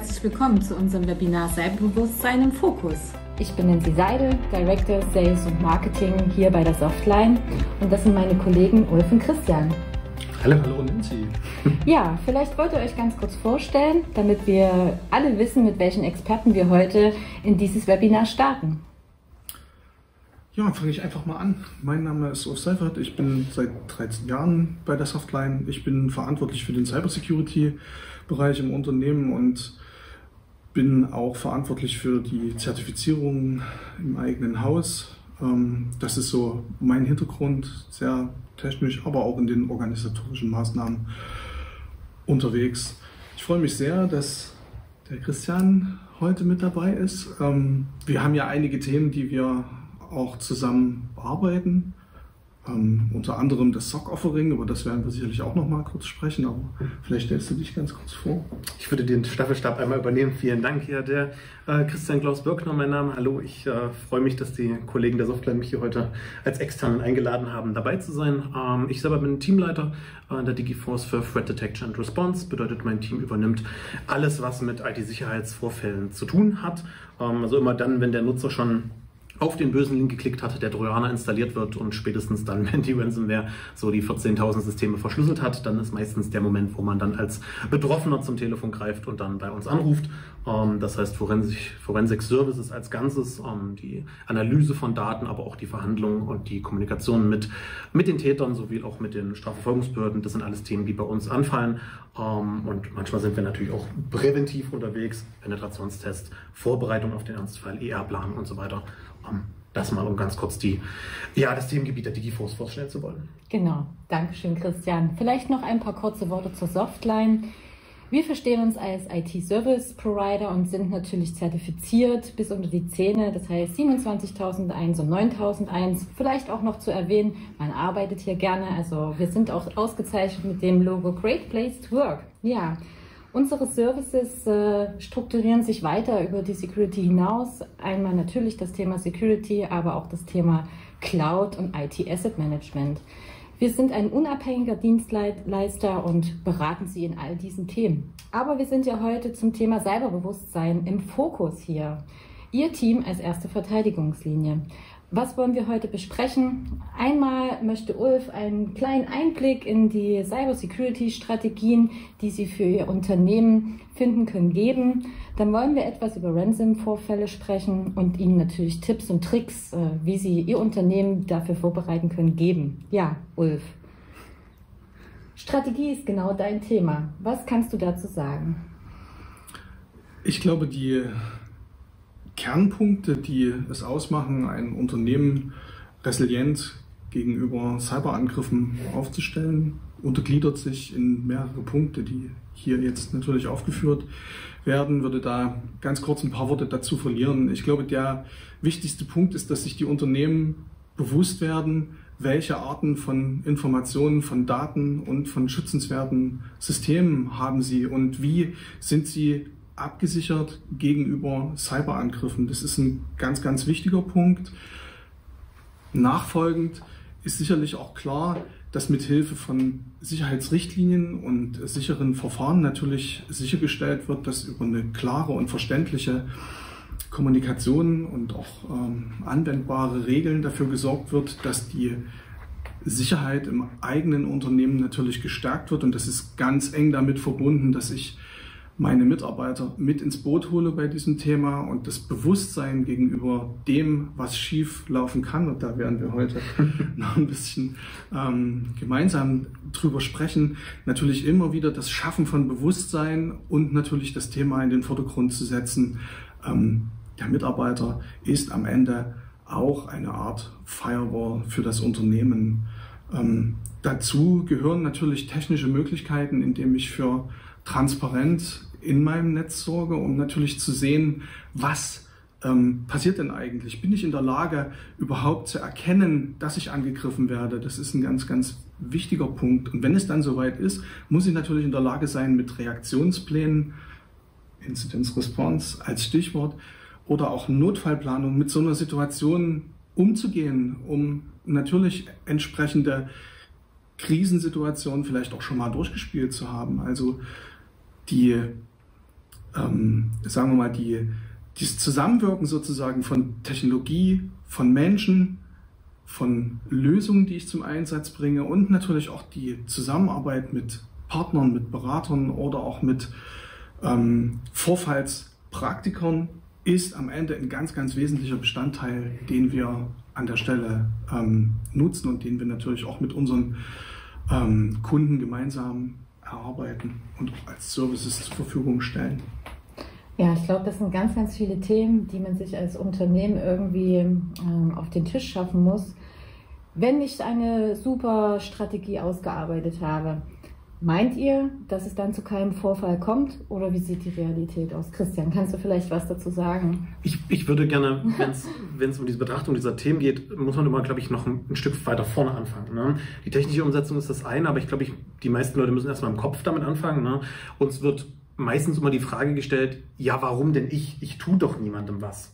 Herzlich willkommen zu unserem Webinar Cyberbewusstsein im Fokus. Ich bin Nancy Seidel, Director Sales und Marketing hier bei der Softline und das sind meine Kollegen Ulf und Christian. Hallo, hallo Nancy. Ja, vielleicht wollt ihr euch ganz kurz vorstellen, damit wir alle wissen, mit welchen Experten wir heute in dieses Webinar starten. Ja, fange ich einfach mal an. Mein Name ist Ulf Seifert. Ich bin seit 13 Jahren bei der Softline. Ich bin verantwortlich für den Cybersecurity Bereich im Unternehmen und bin auch verantwortlich für die Zertifizierung im eigenen Haus. Ähm, das ist so mein Hintergrund, sehr technisch, aber auch in den organisatorischen Maßnahmen unterwegs. Ich freue mich sehr, dass der Christian heute mit dabei ist. Ähm, wir haben ja einige Themen, die wir auch zusammen bearbeiten. Ähm, unter anderem das Sock-Offering, über das werden wir sicherlich auch noch mal kurz sprechen, aber vielleicht stellst du dich ganz kurz vor. Ich würde den Staffelstab einmal übernehmen. Vielen Dank. Ja, der äh, Christian Klaus Birkner, mein Name. Hallo, ich äh, freue mich, dass die Kollegen der Softline mich hier heute als externen eingeladen haben, dabei zu sein. Ähm, ich selber bin Teamleiter äh, der Digiforce für Threat Detection and Response. Bedeutet, mein Team übernimmt alles, was mit IT-Sicherheitsvorfällen zu tun hat. Ähm, also immer dann, wenn der Nutzer schon auf den bösen Link geklickt hat, der Trojaner installiert wird und spätestens dann, wenn die Ransomware so die 14.000 Systeme verschlüsselt hat, dann ist meistens der Moment, wo man dann als Betroffener zum Telefon greift und dann bei uns anruft. Ähm, das heißt Forensik, Forensik Services als Ganzes, ähm, die Analyse von Daten, aber auch die Verhandlung und die Kommunikation mit, mit den Tätern sowie auch mit den Strafverfolgungsbehörden. Das sind alles Themen, die bei uns anfallen. Ähm, und manchmal sind wir natürlich auch präventiv unterwegs, Penetrationstest, Vorbereitung auf den Ernstfall, ER-Plan und so weiter. Das mal, um ganz kurz die, ja, das Themengebiet der Digiforce vorstellen zu wollen. Genau, Dankeschön, Christian. Vielleicht noch ein paar kurze Worte zur Softline. Wir verstehen uns als IT-Service-Provider und sind natürlich zertifiziert bis unter die Zähne, das heißt 27.001 und 9.001. Vielleicht auch noch zu erwähnen, man arbeitet hier gerne, also wir sind auch ausgezeichnet mit dem Logo Great Place to Work. Ja, Unsere Services äh, strukturieren sich weiter über die Security hinaus. Einmal natürlich das Thema Security, aber auch das Thema Cloud und IT Asset Management. Wir sind ein unabhängiger Dienstleister und beraten Sie in all diesen Themen. Aber wir sind ja heute zum Thema Cyberbewusstsein im Fokus hier. Ihr Team als erste Verteidigungslinie. Was wollen wir heute besprechen? Einmal möchte Ulf einen kleinen Einblick in die Cybersecurity-Strategien, die Sie für Ihr Unternehmen finden können, geben. Dann wollen wir etwas über Ransom-Vorfälle sprechen und Ihnen natürlich Tipps und Tricks, äh, wie Sie Ihr Unternehmen dafür vorbereiten können, geben. Ja, Ulf. Strategie ist genau dein Thema. Was kannst du dazu sagen? Ich glaube, die Kernpunkte, die es ausmachen, ein Unternehmen resilient gegenüber Cyberangriffen aufzustellen, untergliedert sich in mehrere Punkte, die hier jetzt natürlich aufgeführt werden, würde da ganz kurz ein paar Worte dazu verlieren. Ich glaube, der wichtigste Punkt ist, dass sich die Unternehmen bewusst werden, welche Arten von Informationen, von Daten und von schützenswerten Systemen haben sie und wie sind sie abgesichert gegenüber Cyberangriffen. Das ist ein ganz, ganz wichtiger Punkt. Nachfolgend ist sicherlich auch klar, dass mit Hilfe von Sicherheitsrichtlinien und sicheren Verfahren natürlich sichergestellt wird, dass über eine klare und verständliche Kommunikation und auch ähm, anwendbare Regeln dafür gesorgt wird, dass die Sicherheit im eigenen Unternehmen natürlich gestärkt wird. Und das ist ganz eng damit verbunden, dass ich meine Mitarbeiter mit ins Boot hole bei diesem Thema und das Bewusstsein gegenüber dem, was schief laufen kann. Und da werden wir heute noch ein bisschen ähm, gemeinsam drüber sprechen. Natürlich immer wieder das Schaffen von Bewusstsein und natürlich das Thema in den Vordergrund zu setzen. Ähm, der Mitarbeiter ist am Ende auch eine Art Firewall für das Unternehmen. Ähm, dazu gehören natürlich technische Möglichkeiten, indem ich für Transparenz in meinem Netz sorge, um natürlich zu sehen, was ähm, passiert denn eigentlich? Bin ich in der Lage, überhaupt zu erkennen, dass ich angegriffen werde? Das ist ein ganz, ganz wichtiger Punkt. Und wenn es dann soweit ist, muss ich natürlich in der Lage sein, mit Reaktionsplänen, Incidence Response als Stichwort, oder auch Notfallplanung mit so einer Situation umzugehen, um natürlich entsprechende Krisensituationen vielleicht auch schon mal durchgespielt zu haben. Also die ähm, sagen wir mal, die, dieses Zusammenwirken sozusagen von Technologie, von Menschen, von Lösungen, die ich zum Einsatz bringe und natürlich auch die Zusammenarbeit mit Partnern, mit Beratern oder auch mit ähm, Vorfallspraktikern ist am Ende ein ganz, ganz wesentlicher Bestandteil, den wir an der Stelle ähm, nutzen und den wir natürlich auch mit unseren ähm, Kunden gemeinsam erarbeiten und als Services zur Verfügung stellen. Ja, ich glaube, das sind ganz, ganz viele Themen, die man sich als Unternehmen irgendwie ähm, auf den Tisch schaffen muss. Wenn ich eine super Strategie ausgearbeitet habe, Meint ihr, dass es dann zu keinem Vorfall kommt oder wie sieht die Realität aus? Christian, kannst du vielleicht was dazu sagen? Ich, ich würde gerne, wenn es um diese Betrachtung dieser Themen geht, muss man immer, glaube ich, noch ein, ein Stück weiter vorne anfangen. Ne? Die technische Umsetzung ist das eine, aber ich glaube, die meisten Leute müssen erstmal im Kopf damit anfangen. Ne? Uns wird meistens immer die Frage gestellt, ja, warum denn ich? Ich tue doch niemandem was.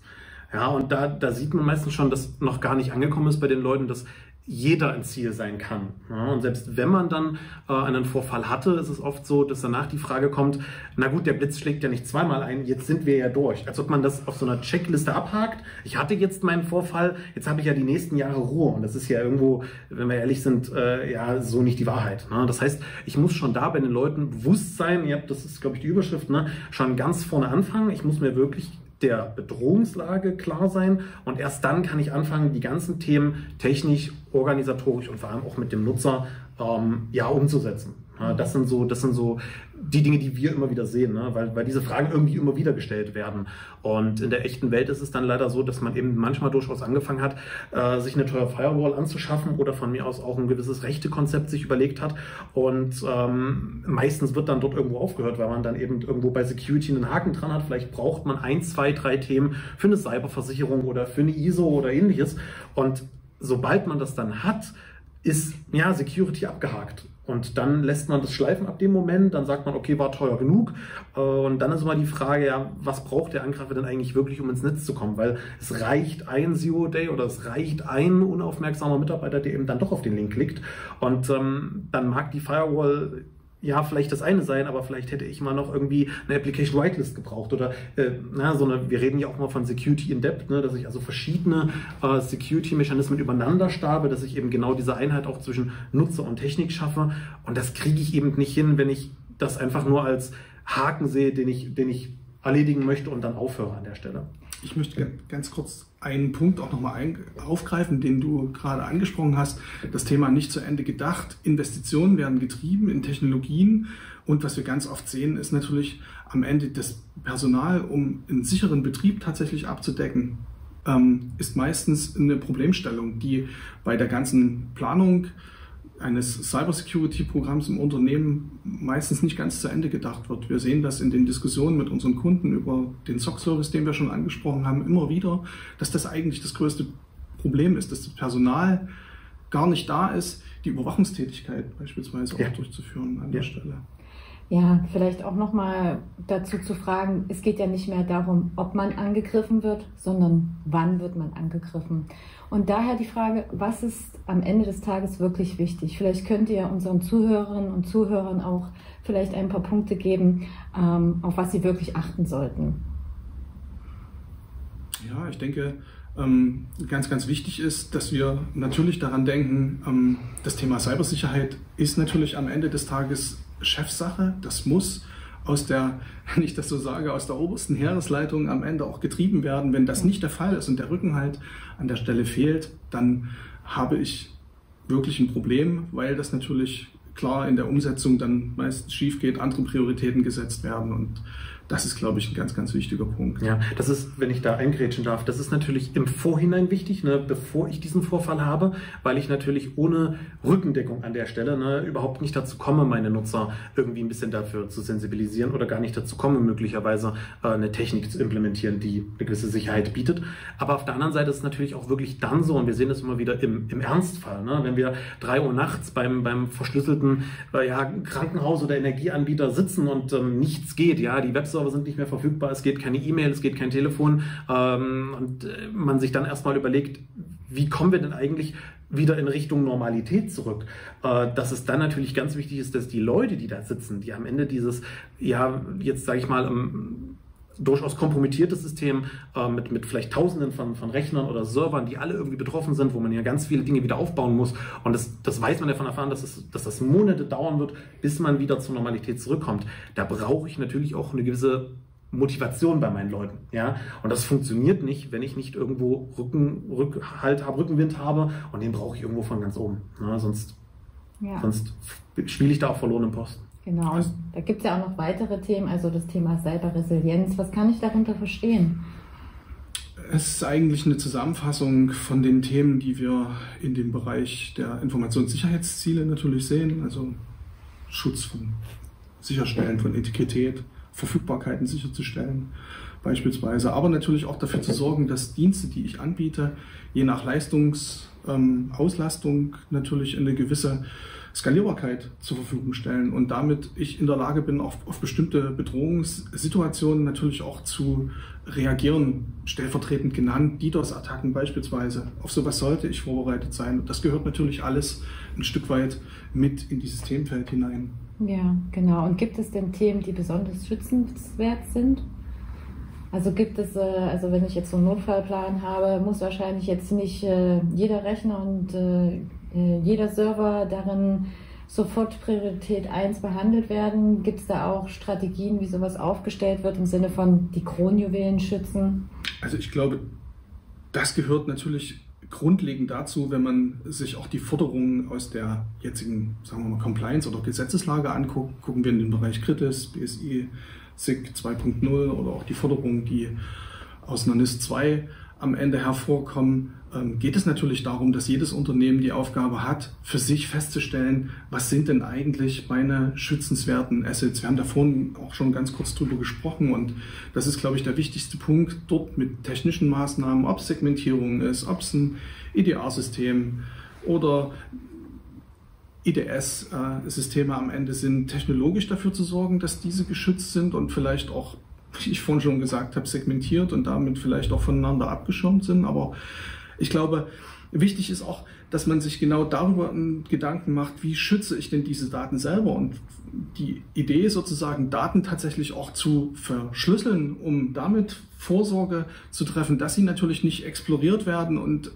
Ja, und da, da sieht man meistens schon, dass noch gar nicht angekommen ist bei den Leuten, dass jeder ein Ziel sein kann. Ja, und selbst wenn man dann äh, einen Vorfall hatte, ist es oft so, dass danach die Frage kommt, na gut, der Blitz schlägt ja nicht zweimal ein, jetzt sind wir ja durch. Als ob man das auf so einer Checkliste abhakt. Ich hatte jetzt meinen Vorfall, jetzt habe ich ja die nächsten Jahre Ruhe. Und das ist ja irgendwo, wenn wir ehrlich sind, äh, ja so nicht die Wahrheit. Ne? Das heißt, ich muss schon da bei den Leuten bewusst sein, ihr habt, das ist, glaube ich, die Überschrift, ne? schon ganz vorne anfangen. Ich muss mir wirklich der Bedrohungslage klar sein und erst dann kann ich anfangen, die ganzen Themen technisch, organisatorisch und vor allem auch mit dem Nutzer ähm, ja, umzusetzen. Das sind so, das sind so die Dinge, die wir immer wieder sehen, ne? weil, weil diese Fragen irgendwie immer wieder gestellt werden. Und in der echten Welt ist es dann leider so, dass man eben manchmal durchaus angefangen hat, äh, sich eine teure Firewall anzuschaffen oder von mir aus auch ein gewisses Rechtekonzept sich überlegt hat. Und ähm, meistens wird dann dort irgendwo aufgehört, weil man dann eben irgendwo bei Security einen Haken dran hat. Vielleicht braucht man ein, zwei, drei Themen für eine Cyberversicherung oder für eine ISO oder ähnliches. Und sobald man das dann hat, ist ja Security abgehakt. Und dann lässt man das schleifen ab dem Moment, dann sagt man, okay, war teuer genug. Und dann ist immer die Frage, ja, was braucht der Angreifer denn eigentlich wirklich, um ins Netz zu kommen? Weil es reicht ein Zero-Day oder es reicht ein unaufmerksamer Mitarbeiter, der eben dann doch auf den Link klickt. Und ähm, dann mag die Firewall ja, vielleicht das eine sein, aber vielleicht hätte ich mal noch irgendwie eine Application Whitelist gebraucht oder äh, na, so eine, wir reden ja auch mal von Security in Depth, ne, dass ich also verschiedene äh, Security-Mechanismen übereinander stabe, dass ich eben genau diese Einheit auch zwischen Nutzer und Technik schaffe und das kriege ich eben nicht hin, wenn ich das einfach nur als Haken sehe, den ich, den ich erledigen möchte und dann aufhöre an der Stelle. Ich möchte ganz kurz einen Punkt auch nochmal aufgreifen, den du gerade angesprochen hast. Das Thema nicht zu Ende gedacht. Investitionen werden getrieben in Technologien. Und was wir ganz oft sehen, ist natürlich am Ende das Personal, um einen sicheren Betrieb tatsächlich abzudecken, ähm, ist meistens eine Problemstellung, die bei der ganzen Planung eines Cybersecurity-Programms im Unternehmen meistens nicht ganz zu Ende gedacht wird. Wir sehen das in den Diskussionen mit unseren Kunden über den SOC-Service, den wir schon angesprochen haben, immer wieder, dass das eigentlich das größte Problem ist, dass das Personal gar nicht da ist, die Überwachungstätigkeit beispielsweise ja. auch durchzuführen an ja. der Stelle. Ja, vielleicht auch nochmal dazu zu fragen, es geht ja nicht mehr darum, ob man angegriffen wird, sondern wann wird man angegriffen. Und daher die Frage, was ist am Ende des Tages wirklich wichtig? Vielleicht könnt ihr unseren Zuhörerinnen und Zuhörern auch vielleicht ein paar Punkte geben, ähm, auf was sie wirklich achten sollten. Ja, ich denke, ähm, ganz, ganz wichtig ist, dass wir natürlich daran denken, ähm, das Thema Cybersicherheit ist natürlich am Ende des Tages Chefsache. Das muss aus der, wenn ich das so sage, aus der obersten Heeresleitung am Ende auch getrieben werden. Wenn das nicht der Fall ist und der Rückenhalt an der Stelle fehlt, dann habe ich wirklich ein Problem, weil das natürlich klar in der Umsetzung dann meist schief geht, andere Prioritäten gesetzt werden und das ist, glaube ich, ein ganz, ganz wichtiger Punkt. Ja, das ist, wenn ich da eingrätschen darf, das ist natürlich im Vorhinein wichtig, ne, bevor ich diesen Vorfall habe, weil ich natürlich ohne Rückendeckung an der Stelle ne, überhaupt nicht dazu komme, meine Nutzer irgendwie ein bisschen dafür zu sensibilisieren oder gar nicht dazu komme, möglicherweise äh, eine Technik zu implementieren, die eine gewisse Sicherheit bietet. Aber auf der anderen Seite ist es natürlich auch wirklich dann so, und wir sehen das immer wieder im, im Ernstfall, ne, wenn wir drei Uhr nachts beim, beim verschlüsselten äh, ja, Krankenhaus oder Energieanbieter sitzen und ähm, nichts geht, ja, die Webseite Webserver sind nicht mehr verfügbar, es geht keine E-Mail, es geht kein Telefon ähm, und äh, man sich dann erstmal überlegt, wie kommen wir denn eigentlich wieder in Richtung Normalität zurück. Äh, dass es dann natürlich ganz wichtig ist, dass die Leute, die da sitzen, die am Ende dieses, ja, jetzt sage ich mal, durchaus kompromittiertes System äh, mit, mit vielleicht Tausenden von, von Rechnern oder Servern, die alle irgendwie betroffen sind, wo man ja ganz viele Dinge wieder aufbauen muss. Und das, das weiß man ja von erfahren, dass, es, dass das Monate dauern wird, bis man wieder zur Normalität zurückkommt. Da brauche ich natürlich auch eine gewisse Motivation bei meinen Leuten. Ja? Und das funktioniert nicht, wenn ich nicht irgendwo Rücken, Rückhalt habe, Rückenwind habe und den brauche ich irgendwo von ganz oben. Ja? Sonst, ja. sonst spiele ich da auf verlorenen Posten. Genau, und da gibt es ja auch noch weitere Themen, also das Thema Cyberresilienz. Was kann ich darunter verstehen? Es ist eigentlich eine Zusammenfassung von den Themen, die wir in dem Bereich der Informationssicherheitsziele natürlich sehen, also Schutz von Sicherstellen von Integrität, Verfügbarkeiten sicherzustellen beispielsweise, aber natürlich auch dafür zu sorgen, dass Dienste, die ich anbiete, je nach Leistungsauslastung ähm, natürlich eine gewisse Skalierbarkeit zur Verfügung stellen und damit ich in der Lage bin, auf, auf bestimmte Bedrohungssituationen natürlich auch zu reagieren, stellvertretend genannt, DDoS-Attacken beispielsweise. Auf sowas sollte ich vorbereitet sein. Das gehört natürlich alles ein Stück weit mit in dieses Themenfeld hinein. Ja, genau. Und gibt es denn Themen, die besonders schützenswert sind? Also gibt es, äh, also wenn ich jetzt so einen Notfallplan habe, muss wahrscheinlich jetzt nicht äh, jeder Rechner und äh, jeder Server darin sofort Priorität 1 behandelt werden. Gibt es da auch Strategien, wie sowas aufgestellt wird im Sinne von die Kronjuwelen schützen? Also ich glaube, das gehört natürlich grundlegend dazu, wenn man sich auch die Forderungen aus der jetzigen, sagen wir mal, Compliance oder Gesetzeslage anguckt, gucken wir in den Bereich Kritis, BSI, SIG 2.0 oder auch die Forderungen, die aus NIS 2 am Ende hervorkommen, ähm, geht es natürlich darum, dass jedes Unternehmen die Aufgabe hat, für sich festzustellen, was sind denn eigentlich meine schützenswerten Assets. Wir haben da vorhin auch schon ganz kurz drüber gesprochen und das ist, glaube ich, der wichtigste Punkt, dort mit technischen Maßnahmen, ob es Segmentierung ist, ob es ein IDR-System oder IDS-Systeme am Ende sind, technologisch dafür zu sorgen, dass diese geschützt sind und vielleicht auch, ich vorhin schon gesagt habe, segmentiert und damit vielleicht auch voneinander abgeschirmt sind. Aber ich glaube, wichtig ist auch, dass man sich genau darüber Gedanken macht, wie schütze ich denn diese Daten selber und die Idee sozusagen, Daten tatsächlich auch zu verschlüsseln, um damit Vorsorge zu treffen, dass sie natürlich nicht exploriert werden und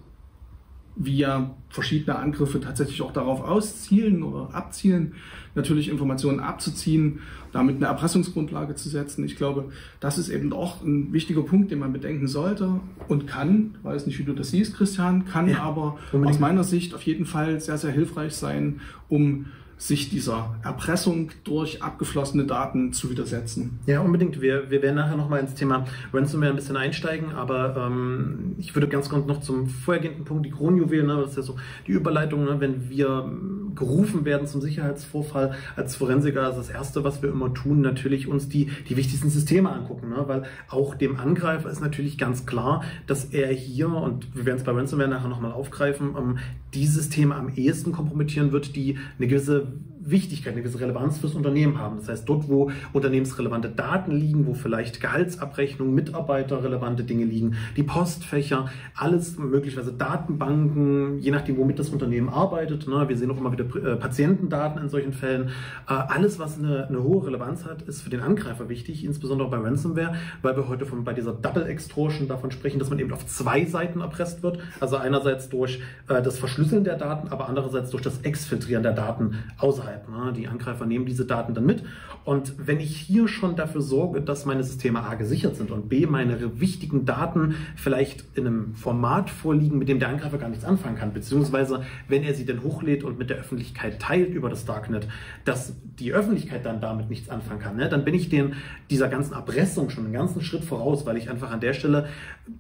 via verschiedene Angriffe tatsächlich auch darauf auszielen oder abzielen, natürlich Informationen abzuziehen, damit eine Erpressungsgrundlage zu setzen. Ich glaube, das ist eben auch ein wichtiger Punkt, den man bedenken sollte und kann, ich weiß nicht, wie du das siehst, Christian, kann ja, aber unbedingt. aus meiner Sicht auf jeden Fall sehr, sehr hilfreich sein, um sich dieser Erpressung durch abgeflossene Daten zu widersetzen. Ja, unbedingt. Wir, wir werden nachher nochmal ins Thema Ransomware ein bisschen einsteigen, aber ähm, ich würde ganz kurz noch zum vorhergehenden Punkt, die Kronjuwelen, ne, das ist ja so die Überleitung, ne, wenn wir gerufen werden zum Sicherheitsvorfall als Forensiker, ist das Erste, was wir immer tun, natürlich uns die, die wichtigsten Systeme angucken, ne, weil auch dem Angreifer ist natürlich ganz klar, dass er hier, und wir werden es bei Ransomware nachher nochmal aufgreifen, ähm, die Systeme am ehesten kompromittieren wird, die eine gewisse Wichtigkeit, eine gewisse Relevanz fürs Unternehmen haben. Das heißt, dort, wo unternehmensrelevante Daten liegen, wo vielleicht Gehaltsabrechnungen, mitarbeiterrelevante Dinge liegen, die Postfächer, alles möglicherweise Datenbanken, je nachdem, womit das Unternehmen arbeitet. Ne? Wir sehen auch immer wieder äh, Patientendaten in solchen Fällen. Äh, alles, was eine, eine, hohe Relevanz hat, ist für den Angreifer wichtig, insbesondere bei Ransomware, weil wir heute von, bei dieser Double Extortion davon sprechen, dass man eben auf zwei Seiten erpresst wird. Also einerseits durch äh, das Verschlüsseln der Daten, aber andererseits durch das Exfiltrieren der Daten außerhalb. Ne? Die Angreifer nehmen diese Daten dann mit. Und wenn ich hier schon dafür sorge, dass meine Systeme A gesichert sind und B meine wichtigen Daten vielleicht in einem Format vorliegen, mit dem der Angreifer gar nichts anfangen kann, beziehungsweise wenn er sie dann hochlädt und mit der Öffentlichkeit teilt über das Darknet, dass die Öffentlichkeit dann damit nichts anfangen kann, ne? dann bin ich den, dieser ganzen Erpressung schon einen ganzen Schritt voraus, weil ich einfach an der Stelle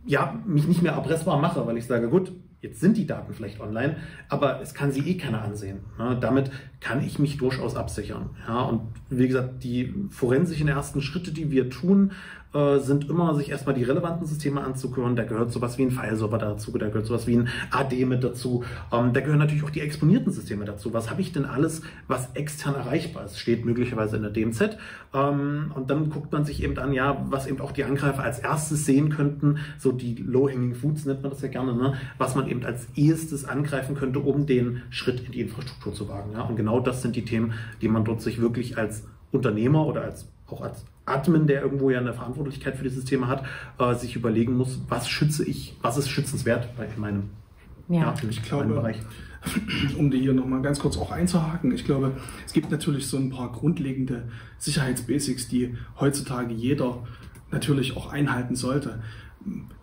ja, mich nicht mehr erpressbar mache, weil ich sage, gut, Jetzt sind die Daten vielleicht online, aber es kann sie eh keiner ansehen. Ja, damit kann ich mich durchaus absichern. Ja, und wie gesagt, die forensischen ersten Schritte, die wir tun, äh, sind immer, sich erstmal die relevanten Systeme anzuhören. Da gehört sowas wie ein File-Server dazu, da gehört sowas wie ein AD mit dazu. Ähm, da gehören natürlich auch die exponierten Systeme dazu. Was habe ich denn alles, was extern erreichbar ist? Steht möglicherweise in der DMZ. Ähm, und dann guckt man sich eben an, ja, was eben auch die Angreifer als erstes sehen könnten. So die Low-Hanging Foods nennt man das ja gerne, ne? was man eben als erstes angreifen könnte, um den Schritt in die Infrastruktur zu wagen. Ja? Und genau das sind die Themen, die man dort sich wirklich als Unternehmer oder als auch als Admin, der irgendwo ja eine Verantwortlichkeit für dieses Thema hat, äh, sich überlegen muss, was schütze ich, was ist schützenswert in meinem ja. ja ich glaube, Bereich. Um die hier nochmal ganz kurz auch einzuhaken, ich glaube, es gibt natürlich so ein paar grundlegende Sicherheitsbasics, die heutzutage jeder natürlich auch einhalten sollte.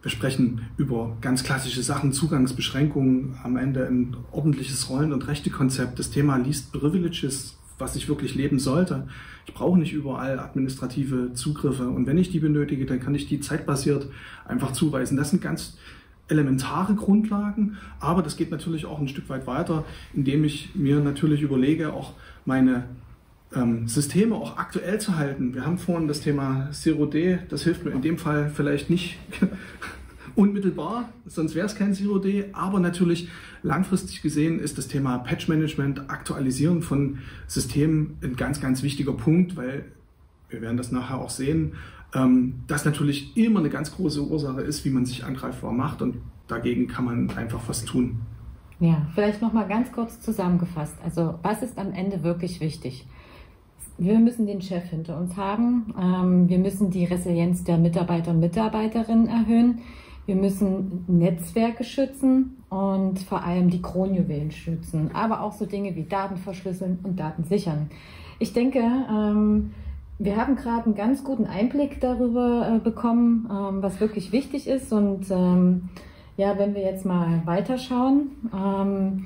Wir sprechen über ganz klassische Sachen, Zugangsbeschränkungen, am Ende ein ordentliches Rollen- und Rechtekonzept. Das Thema Least Privileges, was ich wirklich leben sollte. Ich brauche nicht überall administrative Zugriffe und wenn ich die benötige, dann kann ich die zeitbasiert einfach zuweisen. Das sind ganz elementare Grundlagen, aber das geht natürlich auch ein Stück weit weiter, indem ich mir natürlich überlege, auch meine ähm, Systeme auch aktuell zu halten. Wir haben vorhin das Thema Zero D, das hilft mir in dem Fall vielleicht nicht unmittelbar, sonst wäre es kein Zero D, aber natürlich langfristig gesehen ist das Thema Patch Management, Aktualisieren von Systemen ein ganz, ganz wichtiger Punkt, weil wir werden das nachher auch sehen, ähm, das natürlich immer eine ganz große Ursache ist, wie man sich angreifbar macht und dagegen kann man einfach was tun. Ja, vielleicht noch mal ganz kurz zusammengefasst. Also was ist am Ende wirklich wichtig? Wir müssen den Chef hinter uns haben. Ähm, wir müssen die Resilienz der Mitarbeiter und Mitarbeiterinnen erhöhen. Wir müssen Netzwerke schützen und vor allem die Kronjuwelen schützen, aber auch so Dinge wie Daten verschlüsseln und Daten sichern. Ich denke, ähm, wir haben gerade einen ganz guten Einblick darüber äh, bekommen, ähm, was wirklich wichtig ist. Und ähm, ja, wenn wir jetzt mal weiterschauen, ähm,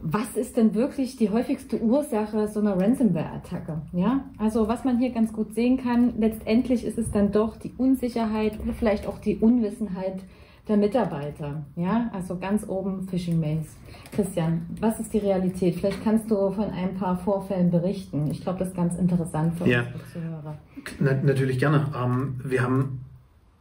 was ist denn wirklich die häufigste Ursache so einer Ransomware-Attacke? Ja, also was man hier ganz gut sehen kann, letztendlich ist es dann doch die Unsicherheit oder vielleicht auch die Unwissenheit der Mitarbeiter. Ja, also ganz oben Phishing Mails. Christian, was ist die Realität? Vielleicht kannst du von ein paar Vorfällen berichten. Ich glaube, das ist ganz interessant für ja. unsere Zuhörer. Na, natürlich gerne. Ähm, wir haben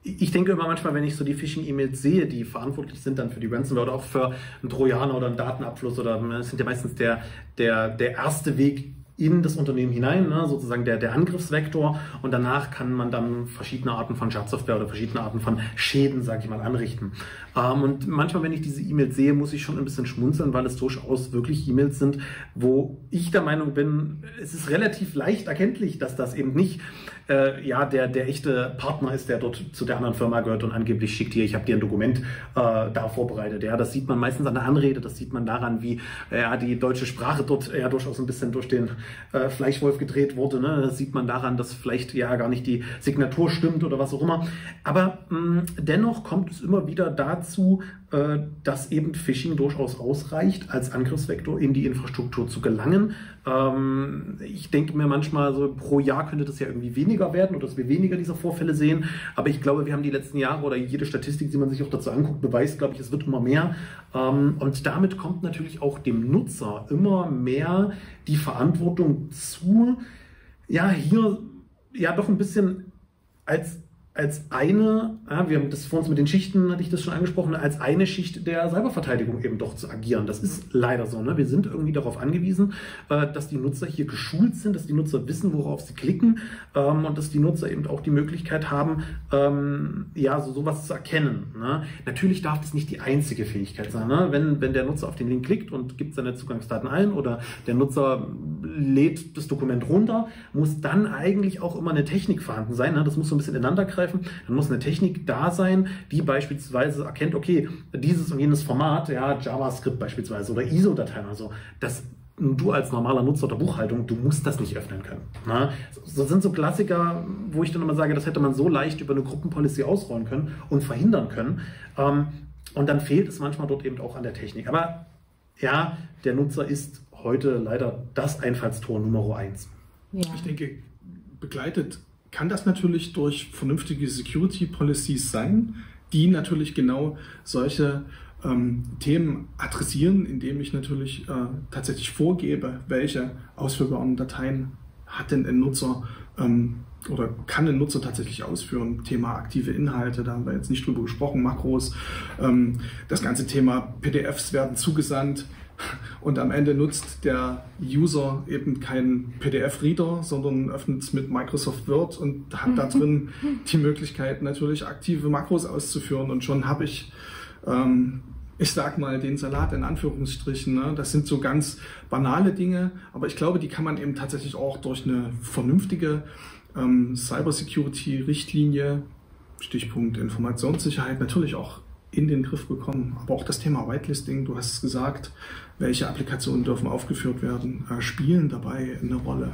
ich denke immer manchmal, wenn ich so die Phishing-E-Mails sehe, die verantwortlich sind dann für die Ransomware oder auch für einen Trojaner oder einen Datenabfluss oder das sind ja meistens der, der, der erste Weg in das Unternehmen hinein, ne, sozusagen der, der Angriffsvektor und danach kann man dann verschiedene Arten von Schadsoftware oder verschiedene Arten von Schäden, sage ich mal, anrichten. Ähm, und manchmal, wenn ich diese E-Mails sehe, muss ich schon ein bisschen schmunzeln, weil es durchaus wirklich E-Mails sind, wo ich der Meinung bin, es ist relativ leicht erkenntlich, dass das eben nicht äh, ja der, der echte Partner ist, der dort zu der anderen Firma gehört und angeblich schickt hier, ich habe dir ein Dokument äh, da vorbereitet. Ja, das sieht man meistens an der Anrede, das sieht man daran, wie äh, ja, die deutsche Sprache dort ja durchaus ein bisschen durch den äh, Fleischwolf gedreht wurde. Ne? Das sieht man daran, dass vielleicht ja gar nicht die Signatur stimmt oder was auch immer. Aber mh, dennoch kommt es immer wieder dazu, äh, dass eben Phishing durchaus ausreicht, als Angriffsvektor in die Infrastruktur zu gelangen. Ähm, ich denke mir manchmal, so pro Jahr könnte das ja irgendwie weniger werden oder dass wir weniger dieser Vorfälle sehen. Aber ich glaube, wir haben die letzten Jahre oder jede Statistik, die man sich auch dazu anguckt, beweist, glaube ich, es wird immer mehr. Ähm, und damit kommt natürlich auch dem Nutzer immer mehr die Verantwortung zu, ja, hier ja doch ein bisschen als als eine, ja, wir haben das vor uns mit den Schichten, hatte ich das schon angesprochen, als eine Schicht der Cyberverteidigung eben doch zu agieren. Das ist leider so. Ne? Wir sind irgendwie darauf angewiesen, äh, dass die Nutzer hier geschult sind, dass die Nutzer wissen, worauf sie klicken ähm, und dass die Nutzer eben auch die Möglichkeit haben, ähm, ja, so sowas zu erkennen. Ne? Natürlich darf das nicht die einzige Fähigkeit sein. Ne? Wenn, wenn der Nutzer auf den Link klickt und gibt seine Zugangsdaten ein oder der Nutzer lädt das Dokument runter, muss dann eigentlich auch immer eine Technik vorhanden sein. Ne? Das muss so ein bisschen ineinander greifen zugreifen, dann muss eine Technik da sein, die beispielsweise erkennt, okay, dieses und jenes Format, ja, JavaScript beispielsweise oder ISO-Dateien, also das du als normaler Nutzer der Buchhaltung, du musst das nicht öffnen können. Ne? Das sind so Klassiker, wo ich dann immer sage, das hätte man so leicht über eine Gruppenpolicy ausrollen können und verhindern können. Ähm, und dann fehlt es manchmal dort eben auch an der Technik. Aber ja, der Nutzer ist heute leider das Einfallstor Nummer eins. Ja. Ich denke, begleitet kann das natürlich durch vernünftige Security Policies sein, die natürlich genau solche ähm, Themen adressieren, indem ich natürlich äh, tatsächlich vorgebe, welche ausführbaren Dateien hat denn ein Nutzer ähm, oder kann ein Nutzer tatsächlich ausführen. Thema aktive Inhalte, da haben wir jetzt nicht drüber gesprochen, Makros. Ähm, das ganze Thema PDFs werden zugesandt und am Ende nutzt der User eben keinen PDF-Reader, sondern öffnet es mit Microsoft Word und hat da drin die Möglichkeit, natürlich aktive Makros auszuführen. Und schon habe ich, ähm, ich sag mal, den Salat in Anführungsstrichen. Ne? Das sind so ganz banale Dinge, aber ich glaube, die kann man eben tatsächlich auch durch eine vernünftige ähm, Cybersecurity-Richtlinie, Stichpunkt Informationssicherheit, natürlich auch in den Griff bekommen. Aber auch das Thema Whitelisting, du hast es gesagt, welche Applikationen dürfen aufgeführt werden, äh, spielen dabei eine Rolle.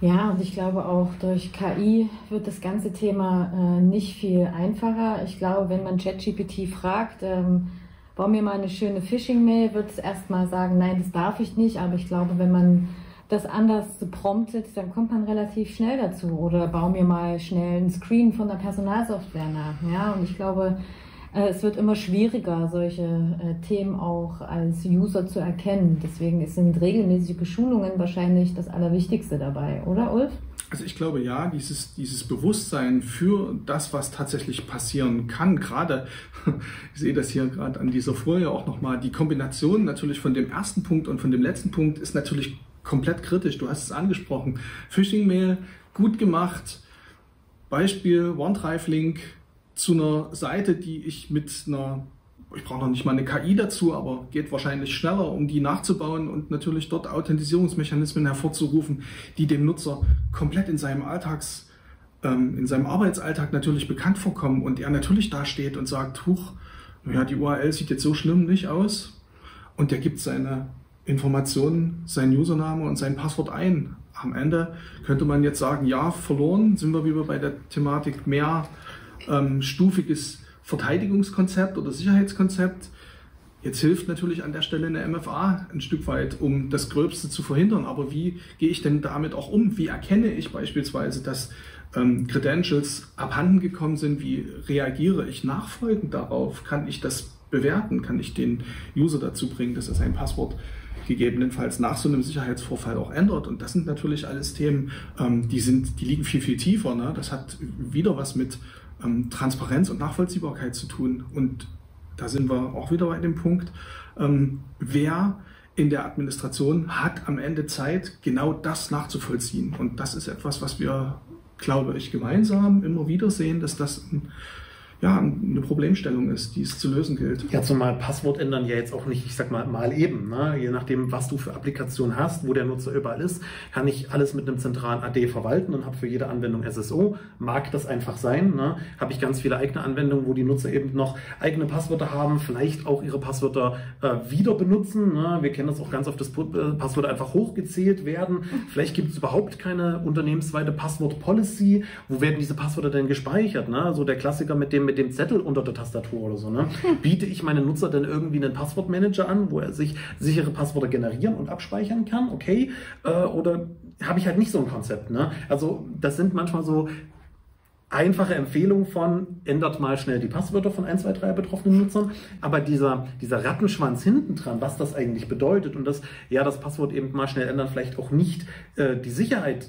Ja, und ich glaube auch durch KI wird das ganze Thema äh, nicht viel einfacher. Ich glaube, wenn man ChatGPT fragt, ähm, bau mir mal eine schöne Phishing-Mail, wird es erstmal sagen, nein, das darf ich nicht. Aber ich glaube, wenn man das anders promptet, dann kommt man relativ schnell dazu. Oder bau mir mal schnell einen Screen von der Personalsoftware nach. Ja, und ich glaube, es wird immer schwieriger, solche äh, Themen auch als User zu erkennen. Deswegen sind regelmäßige Schulungen wahrscheinlich das Allerwichtigste dabei, oder Ulf? Also ich glaube ja, dieses, dieses Bewusstsein für das, was tatsächlich passieren kann, gerade, ich sehe das hier gerade an dieser Folie auch nochmal, die Kombination natürlich von dem ersten Punkt und von dem letzten Punkt ist natürlich komplett kritisch. Du hast es angesprochen. Phishing-Mail, gut gemacht. Beispiel OneDrive-Link, zu einer Seite, die ich mit einer, ich brauche noch nicht mal eine KI dazu, aber geht wahrscheinlich schneller, um die nachzubauen und natürlich dort Authentisierungsmechanismen hervorzurufen, die dem Nutzer komplett in seinem Alltags, ähm, in seinem Arbeitsalltag natürlich bekannt vorkommen und er natürlich da steht und sagt, huch, ja, die URL sieht jetzt so schlimm nicht aus und der gibt seine Informationen, seinen Username und sein Passwort ein. Am Ende könnte man jetzt sagen, ja, verloren, sind wir wieder bei der Thematik mehr ähm, stufiges Verteidigungskonzept oder Sicherheitskonzept. Jetzt hilft natürlich an der Stelle eine MFA ein Stück weit, um das Gröbste zu verhindern. Aber wie gehe ich denn damit auch um? Wie erkenne ich beispielsweise, dass ähm, Credentials abhanden gekommen sind? Wie reagiere ich nachfolgend darauf? Kann ich das bewerten? Kann ich den User dazu bringen, dass er sein Passwort gegebenenfalls nach so einem Sicherheitsvorfall auch ändert. Und das sind natürlich alles Themen, ähm, die sind, die liegen viel, viel tiefer. Ne? Das hat wieder was mit ähm, Transparenz und Nachvollziehbarkeit zu tun. Und da sind wir auch wieder bei dem Punkt, ähm, wer in der Administration hat am Ende Zeit, genau das nachzuvollziehen. Und das ist etwas, was wir, glaube ich, gemeinsam immer wieder sehen, dass das ein ja, eine Problemstellung ist, die es zu lösen gilt. Ja, zumal Passwort ändern ja jetzt auch nicht, ich sag mal, mal eben. Ne? Je nachdem, was du für Applikationen hast, wo der Nutzer überall ist, kann ich alles mit einem zentralen AD verwalten und habe für jede Anwendung SSO. Mag das einfach sein. Ne? Habe ich ganz viele eigene Anwendungen, wo die Nutzer eben noch eigene Passwörter haben, vielleicht auch ihre Passwörter äh, wieder benutzen. Ne? Wir kennen das auch ganz oft, dass äh, Passwörter einfach hochgezählt werden. Vielleicht gibt es überhaupt keine unternehmensweite Passwort-Policy. Wo werden diese Passwörter denn gespeichert? Ne? So der Klassiker mit dem mit dem Zettel unter der Tastatur oder so. Ne? Biete ich meinen Nutzer dann irgendwie einen Passwortmanager an, wo er sich sichere Passwörter generieren und abspeichern kann? Okay. Äh, oder habe ich halt nicht so ein Konzept. Ne? Also das sind manchmal so einfache Empfehlungen von, ändert mal schnell die Passwörter von 1, 2, 3 betroffenen Nutzern. Aber dieser, dieser Rattenschwanz hinten dran, was das eigentlich bedeutet und dass ja das Passwort eben mal schnell ändern vielleicht auch nicht äh, die Sicherheit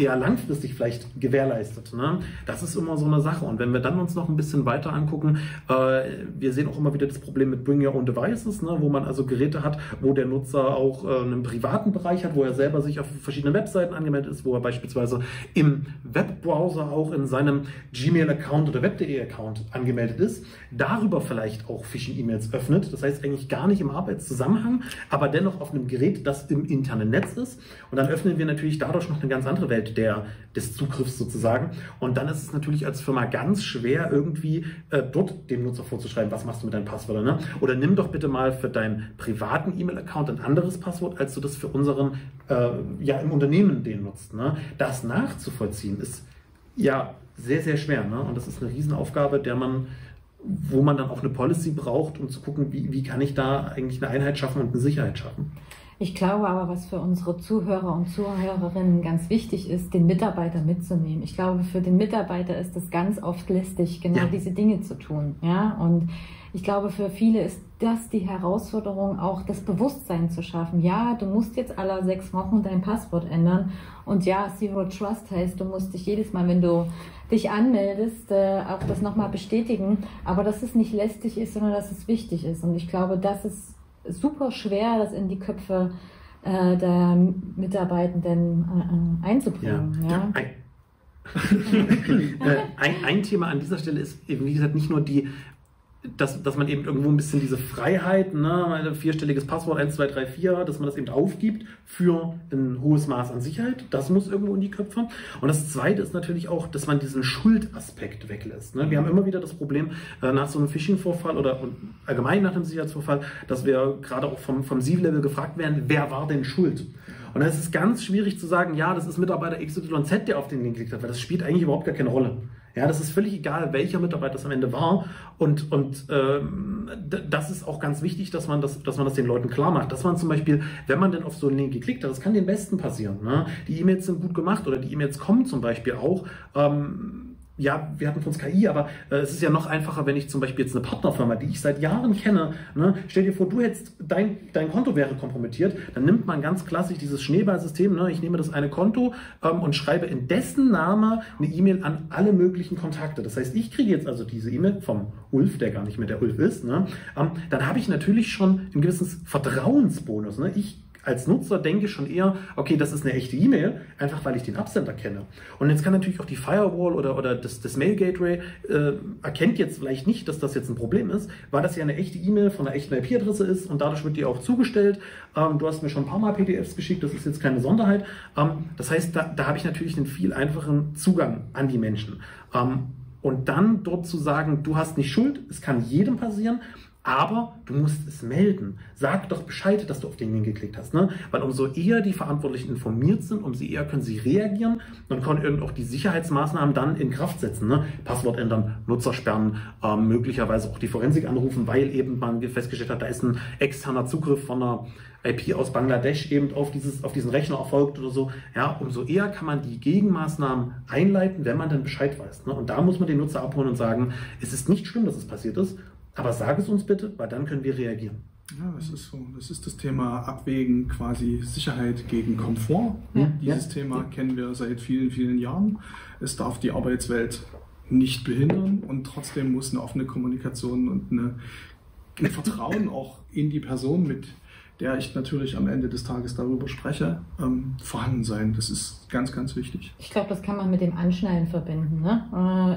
eher langfristig vielleicht gewährleistet. Ne? Das ist immer so eine Sache. Und wenn wir dann uns noch ein bisschen weiter angucken, äh, wir sehen auch immer wieder das Problem mit Bring Your Own Devices, ne? wo man also Geräte hat, wo der Nutzer auch äh, einen privaten Bereich hat, wo er selber sich auf verschiedenen Webseiten angemeldet ist, wo er beispielsweise im Webbrowser auch in seinem Gmail-Account oder Web.de-Account angemeldet ist, darüber vielleicht auch Phishing-E-Mails öffnet. Das heißt eigentlich gar nicht im Arbeitszusammenhang, aber dennoch auf einem Gerät, das im internen Netz ist. Und dann öffnen wir natürlich dadurch noch eine ganz andere Welt der, des Zugriffs sozusagen. Und dann ist es natürlich als Firma ganz schwer, irgendwie äh, dort dem Nutzer vorzuschreiben, was machst du mit deinen Passwörtern. Ne? Oder nimm doch bitte mal für deinen privaten E-Mail-Account ein anderes Passwort, als du das für unseren, äh, ja, im Unternehmen den nutzt. Ne? Das nachzuvollziehen ist ja sehr, sehr schwer. Ne? Und das ist eine Riesenaufgabe, der man wo man dann auch eine Policy braucht, um zu gucken, wie, wie kann ich da eigentlich eine Einheit schaffen und eine Sicherheit schaffen. Ich glaube aber, was für unsere Zuhörer und Zuhörerinnen ganz wichtig ist, den Mitarbeiter mitzunehmen. Ich glaube, für den Mitarbeiter ist es ganz oft listig, genau ja. diese Dinge zu tun. Ja, und ich glaube, für viele ist das die Herausforderung, auch das Bewusstsein zu schaffen. Ja, du musst jetzt alle sechs Wochen dein Passwort ändern. Und ja, Zero Trust heißt, du musst dich jedes Mal, wenn du dich anmeldest, äh, auch das nochmal bestätigen. Aber dass es nicht lästig ist, sondern dass es wichtig ist. Und ich glaube, das ist super schwer, das in die Köpfe äh, der Mitarbeitenden äh, äh einzubringen. Ja. ja. Ein, äh, ein, ein, Thema an dieser Stelle ist, wie gesagt, nicht nur die dass, dass man eben irgendwo ein bisschen diese Freiheit, ne, ein vierstelliges Passwort 1, 2, 3, 4, dass man das eben aufgibt für ein hohes Maß an Sicherheit. Das muss irgendwo in die Köpfe. Und das Zweite ist natürlich auch, dass man diesen Schuldaspekt weglässt. Ne? Wir haben immer wieder das Problem äh, nach so einem Phishing-Vorfall oder allgemein nach einem Sicherheitsvorfall, dass wir gerade auch vom, vom Sieve-Level gefragt werden, wer war denn schuld? Und dann ist es ganz schwierig zu sagen, ja, das ist Mitarbeiter XYZ, der auf den Link geklickt hat, weil das spielt eigentlich überhaupt gar keine Rolle. Ja, das ist völlig egal, welcher Mitarbeiter es am Ende war. Und, und ähm, das ist auch ganz wichtig, dass man das, dass man das den Leuten klar macht. Dass man zum Beispiel, wenn man denn auf so einen Link geklickt hat, das kann den Besten passieren. Ne? Die E-Mails sind gut gemacht oder die E-Mails kommen zum Beispiel auch. Ähm, ja, wir hatten von uns KI, aber äh, es ist ja noch einfacher, wenn ich zum Beispiel jetzt eine Partnerfirma, die ich seit Jahren kenne, ne, stell dir vor, du hättest, dein, dein Konto wäre kompromittiert, dann nimmt man ganz klassisch dieses Schneeballsystem, ne, ich nehme das eine Konto ähm, und schreibe in dessen Name eine E-Mail an alle möglichen Kontakte. Das heißt, ich kriege jetzt also diese E-Mail vom Ulf, der gar nicht mehr der Ulf ist, ne, ähm, dann habe ich natürlich schon ein gewisses Vertrauensbonus. Ne? Ich als Nutzer denke ich schon eher, okay, das ist eine echte E-Mail, einfach weil ich den Absender kenne. Und jetzt kann natürlich auch die Firewall oder, oder das, das Mail Gateway äh, erkennt jetzt vielleicht nicht, dass das jetzt ein Problem ist, weil das ja eine echte E-Mail von einer echten IP-Adresse ist und dadurch wird die auch zugestellt. Ähm, du hast mir schon ein paar Mal PDFs geschickt, das ist jetzt keine Sonderheit. Ähm, das heißt, da, da habe ich natürlich einen viel einfachen Zugang an die Menschen. Ähm, und dann dort zu sagen, du hast nicht Schuld, es kann jedem passieren, aber du musst es melden. Sag doch Bescheid, dass du auf den Link geklickt hast. Ne? Weil umso eher die Verantwortlichen informiert sind, umso eher können sie reagieren und können auch die Sicherheitsmaßnahmen dann in Kraft setzen. Ne? Passwort ändern, Nutzer sperren, äh, möglicherweise auch die Forensik anrufen, weil eben man festgestellt hat, da ist ein externer Zugriff von einer IP aus Bangladesch eben auf, dieses, auf diesen Rechner erfolgt oder so. Ja, umso eher kann man die Gegenmaßnahmen einleiten, wenn man dann Bescheid weiß. Ne? Und da muss man den Nutzer abholen und sagen, es ist nicht schlimm, dass es passiert ist aber sag es uns bitte, weil dann können wir reagieren. Ja, das ist so. Das ist das Thema Abwägen quasi Sicherheit gegen Komfort. Ja, Dieses ja. Thema kennen wir seit vielen, vielen Jahren. Es darf die Arbeitswelt nicht behindern und trotzdem muss eine offene Kommunikation und eine, ein Vertrauen auch in die Person mit der ich natürlich am Ende des Tages darüber spreche, ähm, vorhanden sein. Das ist ganz, ganz wichtig. Ich glaube, das kann man mit dem Anschnallen verbinden. Ne?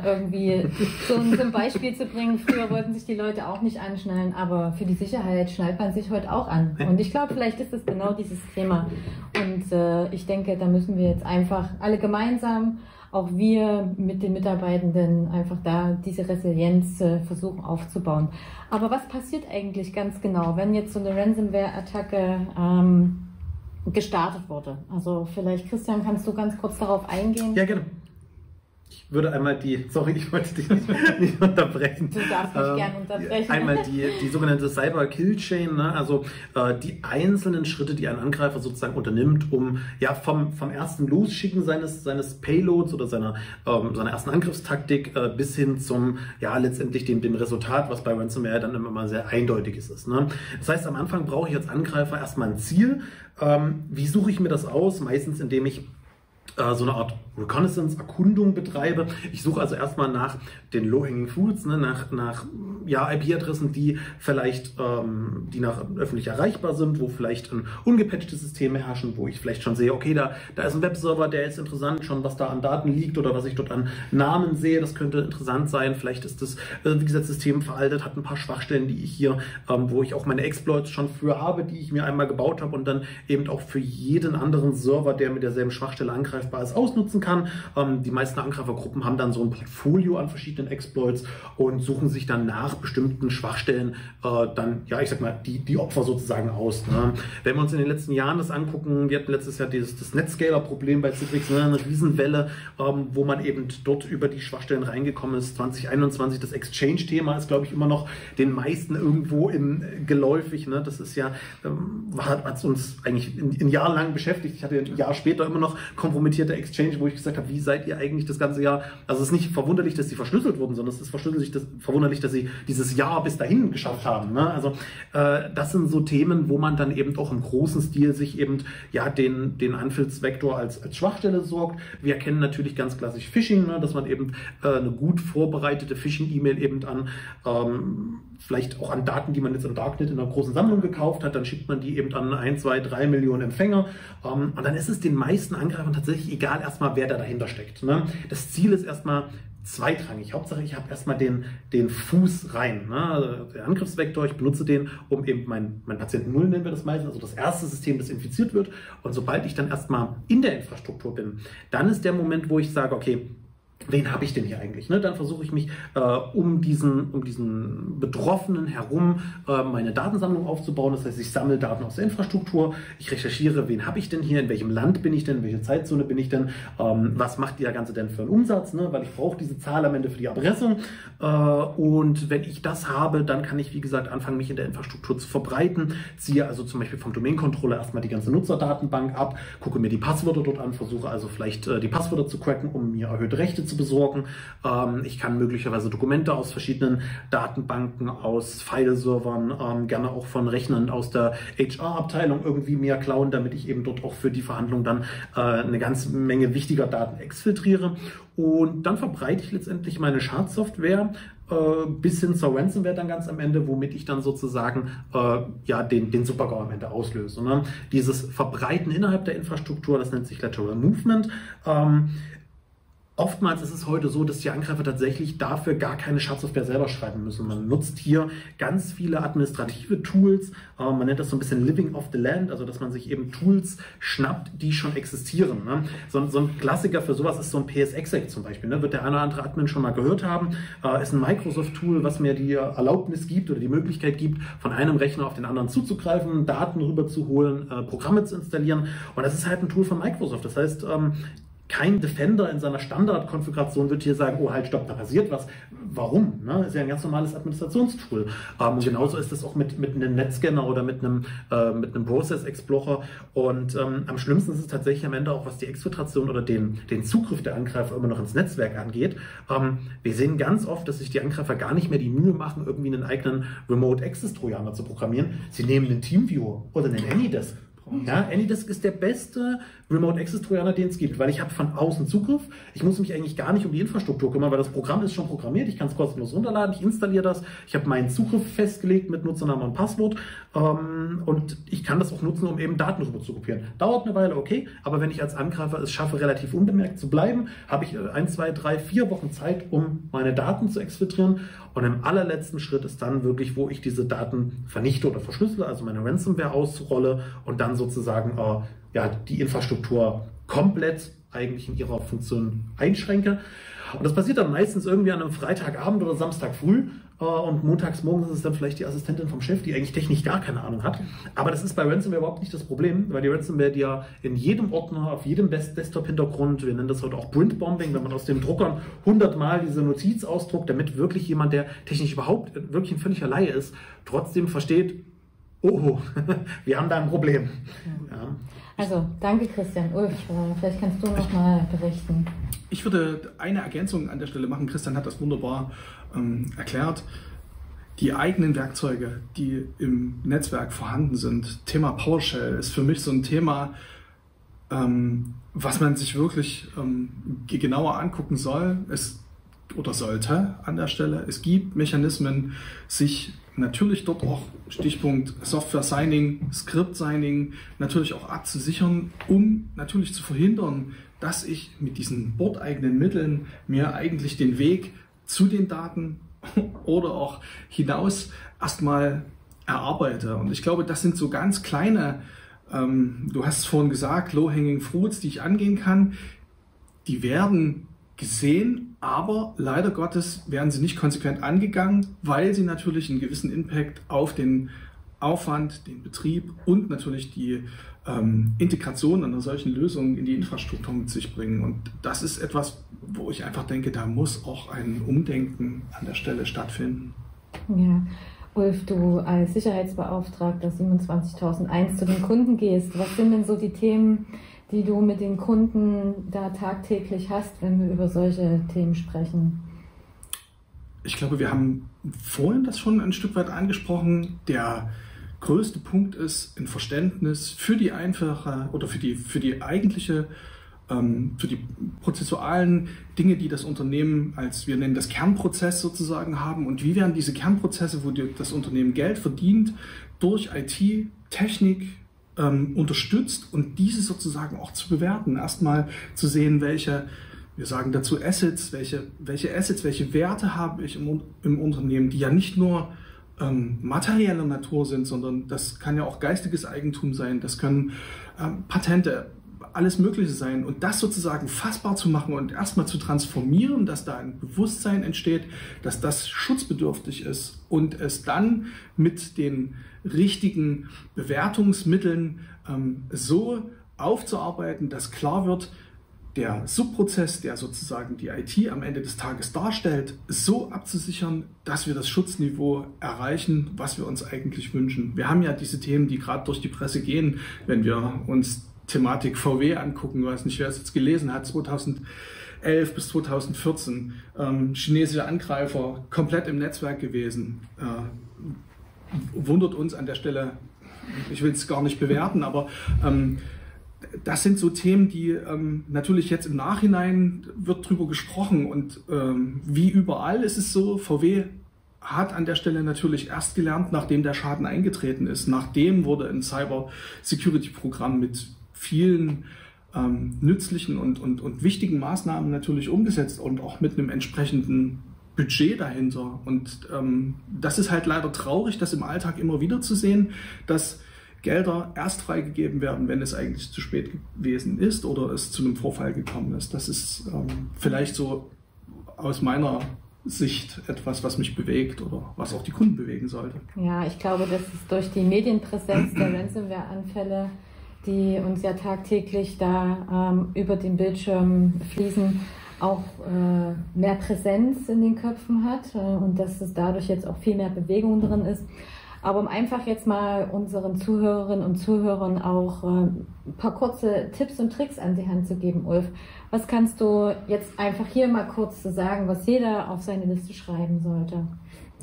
Äh, irgendwie so ein, so ein, Beispiel zu bringen. Früher wollten sich die Leute auch nicht anschnallen, aber für die Sicherheit schnallt man sich heute auch an. Und ich glaube, vielleicht ist das genau dieses Thema. Und äh, ich denke, da müssen wir jetzt einfach alle gemeinsam auch wir mit den Mitarbeitenden einfach da diese Resilienz äh, versuchen aufzubauen. Aber was passiert eigentlich ganz genau, wenn jetzt so eine Ransomware-Attacke ähm, gestartet wurde? Also vielleicht, Christian, kannst du ganz kurz darauf eingehen? Ja, gerne. Ich würde einmal die, sorry, ich wollte dich nicht, nicht unterbrechen. Du darfst mich ähm, gerne unterbrechen. Einmal die, die sogenannte Cyber Kill Chain, ne? also äh, die einzelnen Schritte, die ein Angreifer sozusagen unternimmt, um ja vom, vom ersten Losschicken seines, seines Payloads oder seiner, ähm, seiner ersten Angriffstaktik äh, bis hin zum, ja, letztendlich dem, dem Resultat, was bei Ransomware dann immer mal sehr eindeutig ist. Ne? Das heißt, am Anfang brauche ich als Angreifer erstmal ein Ziel. Ähm, wie suche ich mir das aus? Meistens, indem ich äh, so eine Art Reconnaissance, Erkundung betreibe. Ich suche also erstmal nach den Low-Hanging Fruits, ne, nach, nach ja, IP-Adressen, die vielleicht, ähm, die nach öffentlich erreichbar sind, wo vielleicht ein ungepatchtes System herrschen, wo ich vielleicht schon sehe, okay, da, da ist ein Webserver, der ist interessant, schon was da an Daten liegt oder was ich dort an Namen sehe, das könnte interessant sein. Vielleicht ist das, äh, wie gesagt, System veraltet, hat ein paar Schwachstellen, die ich hier, ähm, wo ich auch meine Exploits schon für habe, die ich mir einmal gebaut habe und dann eben auch für jeden anderen Server, der mit derselben Schwachstelle angreifbar ist, ausnutzen kann. Ähm, die meisten Angreifergruppen haben dann so ein Portfolio an verschiedenen Exploits und suchen sich dann nach bestimmten Schwachstellen äh, dann, ja, ich sag mal, die, die Opfer sozusagen aus. Ne? Wenn wir uns in den letzten Jahren das angucken, wir hatten letztes Jahr dieses, das Netscaler-Problem bei Citrix, ne? eine Riesenwelle, ähm, wo man eben dort über die Schwachstellen reingekommen ist. 2021, das Exchange-Thema ist, glaube ich, immer noch den meisten irgendwo im, äh, geläufig. Ne? Das ist ja, ähm, hat, uns eigentlich ein, ein Jahr lang beschäftigt. Ich hatte ein Jahr später immer noch kompromittierte Exchange, wo ich gesagt habe, wie seid ihr eigentlich das ganze Jahr? Also es ist nicht verwunderlich, dass sie verschlüsselt wurden, sondern es ist verwunderlich, dass, verwunderlich, dass sie dieses Jahr bis dahin geschafft haben. Ne? Also äh, das sind so Themen, wo man dann eben auch im großen Stil sich eben ja den, den Anfallsvektor als, als Schwachstelle sorgt. Wir kennen natürlich ganz klassisch Phishing, ne? dass man eben äh, eine gut vorbereitete Phishing-E-Mail eben an ähm, vielleicht auch an Daten, die man jetzt im Darknet in einer großen Sammlung gekauft hat, dann schickt man die eben an ein, zwei, drei Millionen Empfänger ähm, und dann ist es den meisten Angreifern tatsächlich egal erstmal, wer da dahinter steckt. Ne? Das Ziel ist erstmal zweitrangig. Hauptsache, ich habe erstmal den, den Fuß rein. Ne? Also der Angriffsvektor, ich benutze den, um eben mein, mein Patienten Null nennen wir das meistens, also das erste System, das infiziert wird. Und sobald ich dann erstmal in der Infrastruktur bin, dann ist der Moment, wo ich sage, okay, wen habe ich denn hier eigentlich? Ne? Dann versuche ich mich äh, um, diesen, um diesen Betroffenen herum äh, meine Datensammlung aufzubauen. Das heißt, ich sammle Daten aus der Infrastruktur, ich recherchiere, wen habe ich denn hier, in welchem Land bin ich denn, in welcher Zeitzone bin ich denn, ähm, was macht der Ganze denn für einen Umsatz, ne? weil ich brauche diese Zahl am Ende für die Erpressung. Äh, und wenn ich das habe, dann kann ich, wie gesagt, anfangen, mich in der Infrastruktur zu verbreiten, ziehe also zum Beispiel vom Domain-Controller erstmal die ganze Nutzerdatenbank ab, gucke mir die Passwörter dort an, versuche also vielleicht äh, die Passwörter zu cracken, um mir erhöhte Rechte zu zu besorgen. Ähm, ich kann möglicherweise Dokumente aus verschiedenen Datenbanken, aus File-Servern, ähm, gerne auch von Rechnern aus der HR-Abteilung irgendwie mir klauen, damit ich eben dort auch für die Verhandlung dann äh, eine ganze Menge wichtiger Daten exfiltriere. Und dann verbreite ich letztendlich meine Schadsoftware äh, bis hin zur Ransomware dann ganz am Ende, womit ich dann sozusagen äh, ja, den, den Supergau am Ende auslöse. Ne? Dieses Verbreiten innerhalb der Infrastruktur, das nennt sich Lateral Movement. Ähm, Oftmals ist es heute so, dass die Angreifer tatsächlich dafür gar keine Schadsoftware selber schreiben müssen. Man nutzt hier ganz viele administrative Tools. Äh, man nennt das so ein bisschen Living off the Land, also dass man sich eben Tools schnappt, die schon existieren. Ne? So, so, ein Klassiker für sowas ist so ein PS-Exec zum Beispiel. Ne? Wird der eine oder andere Admin schon mal gehört haben. Äh, ist ein Microsoft-Tool, was mir die Erlaubnis gibt oder die Möglichkeit gibt, von einem Rechner auf den anderen zuzugreifen, Daten rüberzuholen, äh, Programme zu installieren. Und das ist halt ein Tool von Microsoft. Das heißt, ähm, kein Defender in seiner Standardkonfiguration wird hier sagen, oh halt, stopp, da passiert was. Warum? Ne? Das ist ja ein ganz normales Administrationstool. Ähm, genauso ist es auch mit, mit einem Netscanner oder mit einem, äh, mit einem Process Explorer. Und ähm, am schlimmsten ist es tatsächlich am Ende auch, was die Exfiltration oder den, den Zugriff der Angreifer immer noch ins Netzwerk angeht. Ähm, wir sehen ganz oft, dass sich die Angreifer gar nicht mehr die Mühe machen, irgendwie einen eigenen Remote Access Trojaner zu programmieren. Sie nehmen einen Teamviewer oder einen Anydesk ja, AnyDisk ist der beste Remote Access Trojaner, den es gibt, weil ich habe von außen Zugriff. Ich muss mich eigentlich gar nicht um die Infrastruktur kümmern, weil das Programm ist schon programmiert. Ich kann es kostenlos runterladen, ich installiere das. Ich habe meinen Zugriff festgelegt mit Nutzernamen und Passwort ähm, und ich kann das auch nutzen, um eben Daten rüber zu kopieren. Dauert eine Weile, okay, aber wenn ich als Angreifer es schaffe, relativ unbemerkt zu bleiben, habe ich äh, ein, zwei, drei, vier Wochen Zeit, um meine Daten zu exfiltrieren. Und im allerletzten Schritt ist dann wirklich, wo ich diese Daten vernichte oder verschlüssele, also meine Ransomware ausrolle und dann sozusagen äh, ja, die Infrastruktur komplett eigentlich in ihrer Funktion einschränke. Und das passiert dann meistens irgendwie an einem Freitagabend oder Samstag früh. Äh, und montags morgens ist es dann vielleicht die Assistentin vom Chef, die eigentlich technisch gar keine Ahnung hat. Aber das ist bei Ransomware überhaupt nicht das Problem, weil die Ransomware ja in jedem Ordner, auf jedem Desktop-Hintergrund, wir nennen das heute auch Print-Bombing, wenn man aus dem Druckern hundertmal diese Notiz ausdruckt, damit wirklich jemand, der technisch überhaupt wirklich ein völliger Laie ist, trotzdem versteht, oh, wir haben da ein Problem. Ja. Also, danke Christian. Ulf, äh, vielleicht kannst du noch mal berichten. Ich würde eine Ergänzung an der Stelle machen. Christian hat das wunderbar ähm, erklärt. Die eigenen Werkzeuge, die im Netzwerk vorhanden sind, Thema PowerShell ist für mich so ein Thema, ähm, was man sich wirklich ähm, genauer angucken soll. Es oder sollte an der Stelle. Es gibt Mechanismen, sich natürlich dort auch Stichpunkt Software Signing, Script Signing natürlich auch abzusichern, um natürlich zu verhindern, dass ich mit diesen bordeigenen Mitteln mir eigentlich den Weg zu den Daten oder auch hinaus erstmal erarbeite. Und ich glaube, das sind so ganz kleine, ähm, du hast es vorhin gesagt, Low-Hanging Fruits, die ich angehen kann. Die werden gesehen, aber leider Gottes werden sie nicht konsequent angegangen, weil sie natürlich einen gewissen Impact auf den Aufwand, den Betrieb und natürlich die ähm, Integration einer solchen Lösung in die Infrastruktur mit sich bringen. Und das ist etwas, wo ich einfach denke, da muss auch ein Umdenken an der Stelle stattfinden. Ja. Ulf, du als Sicherheitsbeauftragter 27.001 zu den Kunden gehst, was sind denn so die Themen, die du mit den Kunden da tagtäglich hast, wenn wir über solche Themen sprechen? Ich glaube, wir haben vorhin das schon ein Stück weit angesprochen. Der größte Punkt ist ein Verständnis für die einfache oder für die, für die eigentliche, ähm, für die prozessualen Dinge, die das Unternehmen als, wir nennen das Kernprozess sozusagen haben und wie werden diese Kernprozesse, wo das Unternehmen Geld verdient, durch IT, Technik, ähm, unterstützt und diese sozusagen auch zu bewerten. Erstmal zu sehen, welche Wir sagen dazu Assets, welche, welche Assets, welche Werte habe ich im, im Unternehmen, die ja nicht nur ähm, materieller Natur sind, sondern das kann ja auch geistiges Eigentum sein, das können ähm, Patente, alles Mögliche sein. Und das sozusagen fassbar zu machen und erstmal zu transformieren, dass da ein Bewusstsein entsteht, dass das schutzbedürftig ist und es dann mit den richtigen Bewertungsmitteln ähm, so aufzuarbeiten, dass klar wird, der Subprozess, der sozusagen die IT am Ende des Tages darstellt, so abzusichern, dass wir das Schutzniveau erreichen, was wir uns eigentlich wünschen. Wir haben ja diese Themen, die gerade durch die Presse gehen, wenn wir uns Thematik VW angucken, weiß nicht, wer es jetzt gelesen hat, 2011 bis 2014, ähm, chinesische Angreifer komplett im Netzwerk gewesen. Äh, wundert uns an der Stelle, ich will es gar nicht bewerten, aber ähm, das sind so Themen, die ähm, natürlich jetzt im Nachhinein wird drüber gesprochen und ähm, wie überall ist es so, VW hat an der Stelle natürlich erst gelernt, nachdem der Schaden eingetreten ist. Nachdem wurde ein Cyber Security Programm mit vielen ähm, nützlichen und, und, und wichtigen Maßnahmen natürlich umgesetzt und auch mit einem entsprechenden Budget dahinter. Und ähm, das ist halt leider traurig, das im Alltag immer wieder zu sehen, dass Gelder erst freigegeben werden, wenn es eigentlich zu spät gewesen ist oder es zu einem Vorfall gekommen ist. Das ist ähm, vielleicht so aus meiner Sicht etwas, was mich bewegt oder was auch die Kunden bewegen sollte. Ja, ich glaube, dass es durch die Medienpräsenz der Ransomware-Anfälle, die uns ja tagtäglich da ähm, über den Bildschirm fließen, auch äh, mehr Präsenz in den Köpfen hat äh, und dass es dadurch jetzt auch viel mehr Bewegung drin ist. Aber um einfach jetzt mal unseren Zuhörerinnen und Zuhörern auch äh, ein paar kurze Tipps und Tricks an die Hand zu geben, Ulf. Was kannst du jetzt einfach hier mal kurz sagen, was jeder auf seine Liste schreiben sollte?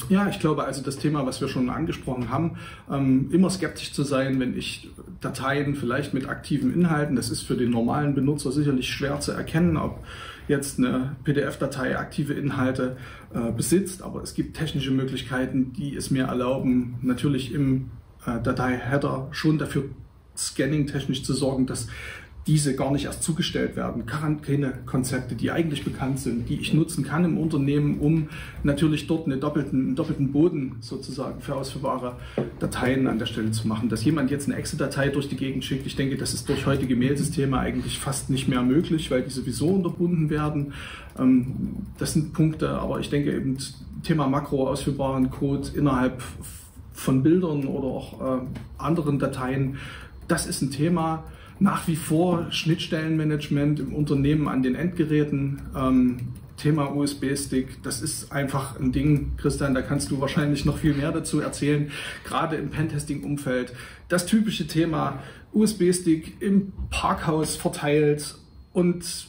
Ja, ich glaube also das Thema, was wir schon angesprochen haben, ähm, immer skeptisch zu sein, wenn ich Dateien vielleicht mit aktiven Inhalten, das ist für den normalen Benutzer sicherlich schwer zu erkennen, ob jetzt eine PDF-Datei aktive Inhalte äh, besitzt, aber es gibt technische Möglichkeiten, die es mir erlauben, natürlich im äh, Datei-Header schon dafür scanning-technisch zu sorgen, dass diese gar nicht erst zugestellt werden. Quarantänekonzepte, die eigentlich bekannt sind, die ich nutzen kann im Unternehmen, um natürlich dort eine doppelten, einen doppelten Boden sozusagen für ausführbare Dateien an der Stelle zu machen. Dass jemand jetzt eine Excel-Datei durch die Gegend schickt, ich denke, das ist durch heutige Mailsysteme eigentlich fast nicht mehr möglich, weil die sowieso unterbunden werden. Ähm, das sind Punkte, aber ich denke eben Thema Makro, ausführbaren Code innerhalb von Bildern oder auch äh, anderen Dateien, das ist ein Thema, nach wie vor Schnittstellenmanagement im Unternehmen an den Endgeräten. Ähm, Thema USB-Stick, das ist einfach ein Ding, Christian, da kannst du wahrscheinlich noch viel mehr dazu erzählen, gerade im Pentesting-Umfeld. Das typische Thema USB-Stick im Parkhaus verteilt und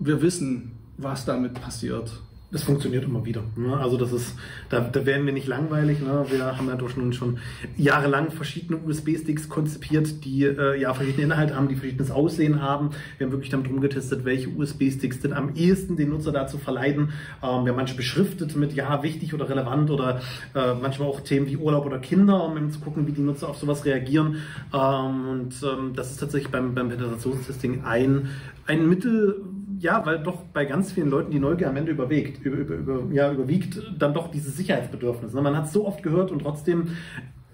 wir wissen, was damit passiert. Das funktioniert immer wieder. Ne? Also das ist, da, da werden wir nicht langweilig. Ne? Wir haben ja doch schon, schon jahrelang verschiedene USB-Sticks konzipiert, die äh, ja verschiedene Inhalte haben, die verschiedenes Aussehen haben. Wir haben wirklich damit rumgetestet, welche USB-Sticks denn am ehesten den Nutzer dazu verleiten. Ähm, wir haben manche beschriftet mit ja wichtig oder relevant oder äh, manchmal auch Themen wie Urlaub oder Kinder, um eben zu gucken, wie die Nutzer auf sowas reagieren. Ähm, und ähm, das ist tatsächlich beim, beim Penetrationstesting ein, ein Mittel, ja, weil doch bei ganz vielen Leuten die Neugier am Ende überwiegt, über, über, über, ja, überwiegt dann doch dieses Sicherheitsbedürfnis. Ne? Man hat es so oft gehört und trotzdem,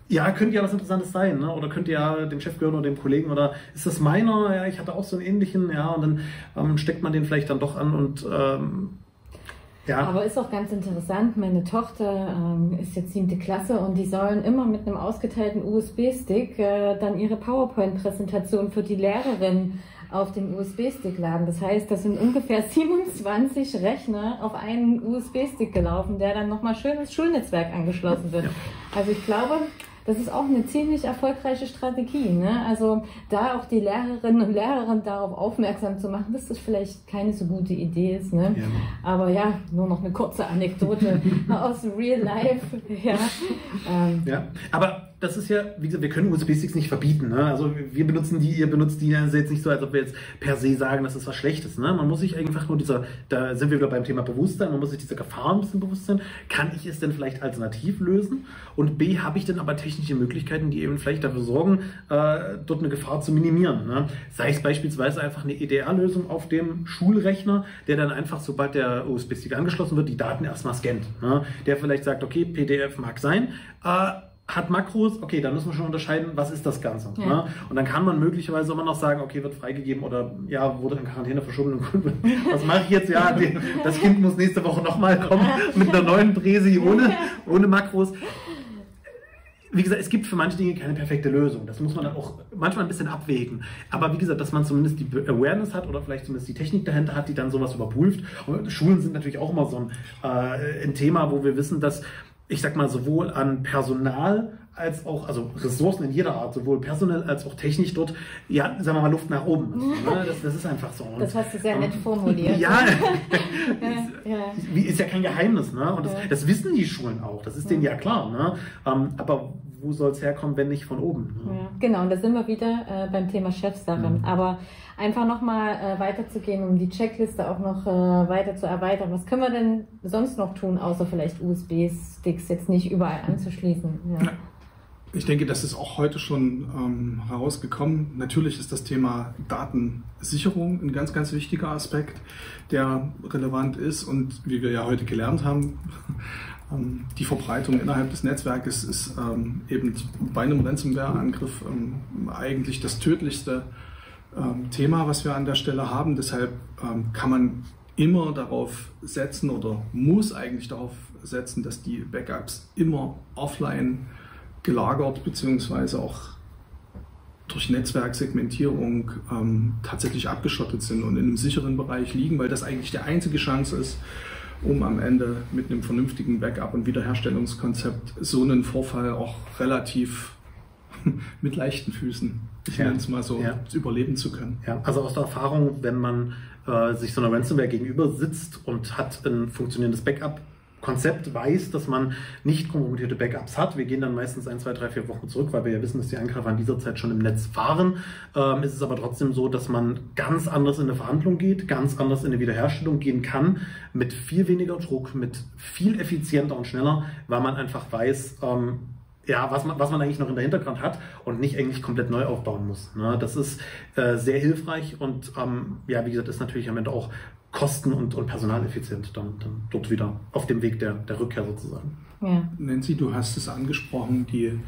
ja, könnte ja was Interessantes sein, ne? oder könnte ja dem Chef gehören oder dem Kollegen, oder ist das meiner? Ja, ich hatte auch so einen ähnlichen, ja, und dann ähm, steckt man den vielleicht dann doch an und ähm, ja. Aber ist auch ganz interessant, meine Tochter ähm, ist jetzt siebte Klasse und die sollen immer mit einem ausgeteilten USB-Stick äh, dann ihre PowerPoint-Präsentation für die Lehrerin auf dem USB-Stick laden. Das heißt, das sind ungefähr 27 Rechner auf einen USB-Stick gelaufen, der dann nochmal schön ins Schulnetzwerk angeschlossen wird. Also ich glaube, das ist auch eine ziemlich erfolgreiche Strategie. Ne? Also da auch die Lehrerinnen und Lehrer darauf aufmerksam zu machen, dass das vielleicht keine so gute Idee ist. Ne? Ja. Aber ja, nur noch eine kurze Anekdote aus Real Life. Ja, ähm. ja. aber das ist ja, wie gesagt, wir können USB-Sticks nicht verbieten. Ne? Also wir benutzen die, ihr benutzt die, das ist jetzt nicht so, als ob wir jetzt per se sagen, das ist was Schlechtes. Ne? Man muss sich einfach nur dieser, da sind wir wieder beim Thema Bewusstsein, man muss sich dieser Gefahr ein bisschen bewusst sein. Kann ich es denn vielleicht alternativ lösen? Und B, habe ich denn aber technische Möglichkeiten, die eben vielleicht dafür sorgen, äh, dort eine Gefahr zu minimieren? Ne? Sei es beispielsweise einfach eine EDR-Lösung auf dem Schulrechner, der dann einfach, sobald der USB-Stick angeschlossen wird, die Daten erstmal scannt. Ne? Der vielleicht sagt, okay, PDF mag sein, äh, hat Makros, okay, dann müssen wir schon unterscheiden, was ist das Ganze. Ja. Ne? Und dann kann man möglicherweise immer noch sagen, okay, wird freigegeben oder ja, wurde in Quarantäne verschoben. was mache ich jetzt? Ja, die, das Kind muss nächste Woche nochmal kommen mit einer neuen Präsi ohne, ohne Makros. Wie gesagt, es gibt für manche Dinge keine perfekte Lösung. Das muss man dann auch manchmal ein bisschen abwägen. Aber wie gesagt, dass man zumindest die Awareness hat oder vielleicht zumindest die Technik dahinter hat, die dann sowas überprüft. Und Schulen sind natürlich auch immer so ein, äh, ein Thema, wo wir wissen, dass ich sag mal, sowohl an Personal als auch, also Ressourcen in jeder Art, sowohl personell als auch technisch dort, ja, sagen wir mal, Luft nach oben. Ne? Das, das, ist einfach so. Das hast du sehr nett formuliert. Ja, ja, ja. ist ja kein Geheimnis. Ne? Und das, das, wissen die Schulen auch, das ist denen ja klar. Ne? Ähm, aber wo soll es herkommen, wenn nicht von oben? Ne? Ja, genau, und da sind wir wieder äh, beim Thema Chefsache. Mhm. Aber einfach nochmal äh, weiterzugehen, um die Checkliste auch noch äh, weiter zu erweitern. Was können wir denn sonst noch tun, außer vielleicht USB-Sticks jetzt nicht überall anzuschließen? Ja. Ich denke, das ist auch heute schon ähm, herausgekommen. Natürlich ist das Thema Datensicherung ein ganz, ganz wichtiger Aspekt, der relevant ist. Und wie wir ja heute gelernt haben, die Verbreitung innerhalb des Netzwerkes ist ähm, eben bei einem Ransomware-Angriff ähm, eigentlich das tödlichste ähm, Thema, was wir an der Stelle haben. Deshalb ähm, kann man immer darauf setzen oder muss eigentlich darauf setzen, dass die Backups immer offline gelagert bzw. auch durch Netzwerksegmentierung ähm, tatsächlich abgeschottet sind und in einem sicheren Bereich liegen, weil das eigentlich die einzige Chance ist, um am Ende mit einem vernünftigen Backup- und Wiederherstellungskonzept so einen Vorfall auch relativ mit leichten Füßen, ich ja. nenne es mal so, ja. überleben zu können. Ja, also aus der Erfahrung, wenn man äh, sich so einer Ransomware gegenüber sitzt und hat ein funktionierendes Backup, Konzept weiß, dass man nicht kompromittierte Backups hat. Wir gehen dann meistens ein, zwei, drei, vier Wochen zurück, weil wir ja wissen, dass die Angreifer in dieser Zeit schon im Netz fahren. Ähm, ist es aber trotzdem so, dass man ganz anders in eine Verhandlung geht, ganz anders in eine Wiederherstellung gehen kann, mit viel weniger Druck, mit viel effizienter und schneller, weil man einfach weiß, ähm, ja, was man, was man eigentlich noch in der Hintergrund hat und nicht eigentlich komplett neu aufbauen muss. Ne? Das ist äh, sehr hilfreich und ähm, ja, wie gesagt, ist natürlich am Ende auch kosten- und, und personaleffizient dann, dann dort wieder auf dem Weg der, der Rückkehr sozusagen. Ja. Nancy, du hast es angesprochen, die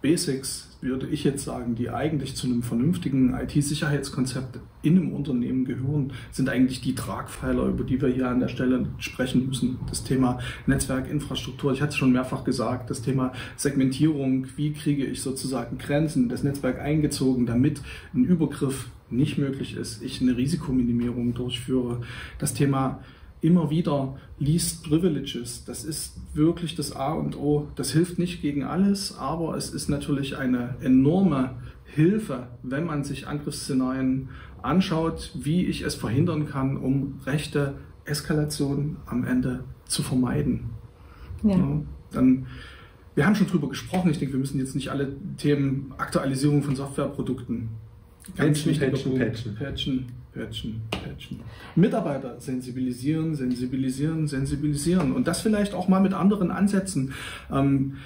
Basics, würde ich jetzt sagen, die eigentlich zu einem vernünftigen IT-Sicherheitskonzept in einem Unternehmen gehören, sind eigentlich die Tragpfeiler, über die wir hier an der Stelle sprechen müssen. Das Thema Netzwerkinfrastruktur, ich hatte es schon mehrfach gesagt, das Thema Segmentierung, wie kriege ich sozusagen Grenzen, das Netzwerk eingezogen, damit ein Übergriff nicht möglich ist, ich eine Risikominimierung durchführe. Das Thema immer wieder Least Privileges, das ist wirklich das A und O. Das hilft nicht gegen alles, aber es ist natürlich eine enorme Hilfe, wenn man sich Angriffsszenarien anschaut, wie ich es verhindern kann, um rechte Eskalation am Ende zu vermeiden. Ja. Ja, dann, wir haben schon drüber gesprochen. Ich denke, wir müssen jetzt nicht alle Themen Aktualisierung von Softwareprodukten Ganz patchen, patchen, patchen, patchen, patchen, patchen. Mitarbeiter sensibilisieren, sensibilisieren, sensibilisieren. Und das vielleicht auch mal mit anderen Ansätzen. Ähm,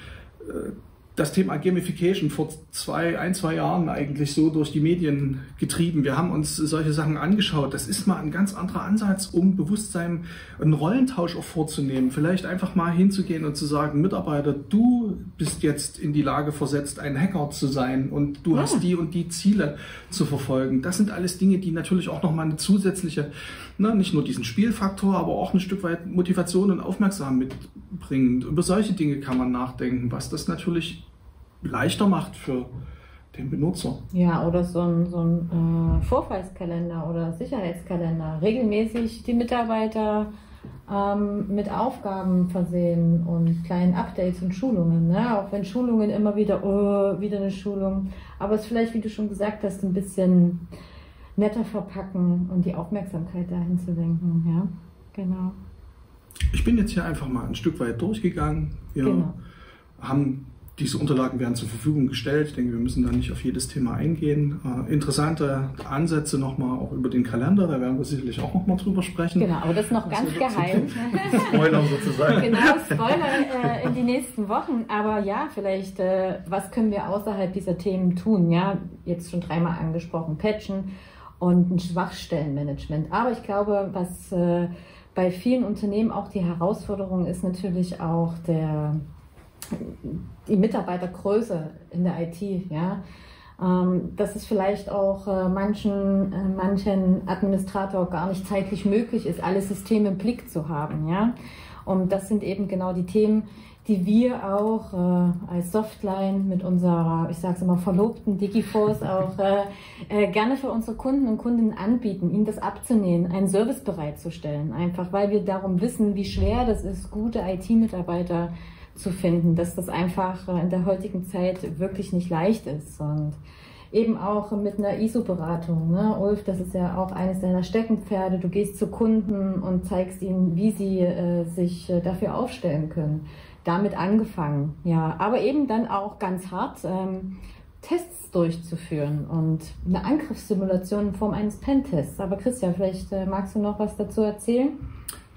äh, das Thema Gamification vor zwei, ein, zwei Jahren eigentlich so durch die Medien getrieben. Wir haben uns solche Sachen angeschaut. Das ist mal ein ganz anderer Ansatz, um Bewusstsein, einen Rollentausch auch vorzunehmen. Vielleicht einfach mal hinzugehen und zu sagen, Mitarbeiter, du bist jetzt in die Lage versetzt, ein Hacker zu sein und du ja. hast die und die Ziele zu verfolgen. Das sind alles Dinge, die natürlich auch nochmal eine zusätzliche, ne, nicht nur diesen Spielfaktor, aber auch ein Stück weit Motivation und Aufmerksamkeit mitbringen. Über solche Dinge kann man nachdenken, was das natürlich leichter macht für den Benutzer. Ja, oder so ein, so ein äh, Vorfallskalender oder Sicherheitskalender. Regelmäßig die Mitarbeiter ähm, mit Aufgaben versehen und kleinen Updates und Schulungen. Ne? Auch wenn Schulungen immer wieder, oh, wieder eine Schulung. Aber es vielleicht, wie du schon gesagt hast, ein bisschen netter verpacken und die Aufmerksamkeit dahin zu lenken. Ja, genau. Ich bin jetzt hier einfach mal ein Stück weit durchgegangen. Wir genau. haben diese Unterlagen werden zur Verfügung gestellt. Ich denke, wir müssen da nicht auf jedes Thema eingehen. Äh, interessante Ansätze nochmal auch über den Kalender, da werden wir sicherlich auch nochmal drüber sprechen. Genau, aber das ist noch ganz geheim. Spoiler sozusagen. Genau, Spoiler äh, in die nächsten Wochen. Aber ja, vielleicht, äh, was können wir außerhalb dieser Themen tun? Ja, jetzt schon dreimal angesprochen, Patchen und ein Schwachstellenmanagement. Aber ich glaube, was bei vielen Unternehmen auch die Herausforderung ist natürlich auch der die Mitarbeitergröße in der IT, ja. Ähm, dass es vielleicht auch äh, manchen, äh, manchen Administrator gar nicht zeitlich möglich ist, alle Systeme im Blick zu haben, ja. Und das sind eben genau die Themen, die wir auch äh, als Softline mit unserer, ich sage es immer, verlobten Digiforce auch äh, äh, gerne für unsere Kunden und Kundinnen anbieten, ihnen das abzunehmen, einen Service bereitzustellen. Einfach weil wir darum wissen, wie schwer das ist, gute IT-Mitarbeiter zu finden, dass das einfach in der heutigen Zeit wirklich nicht leicht ist. Und eben auch mit einer ISO-Beratung. Ne? Ulf, das ist ja auch eines deiner Steckenpferde. Du gehst zu Kunden und zeigst ihnen, wie sie äh, sich äh, dafür aufstellen können. Damit angefangen, ja. Aber eben dann auch ganz hart ähm, Tests durchzuführen und eine Angriffssimulation in Form eines Pentests. Aber Christian, vielleicht äh, magst du noch was dazu erzählen?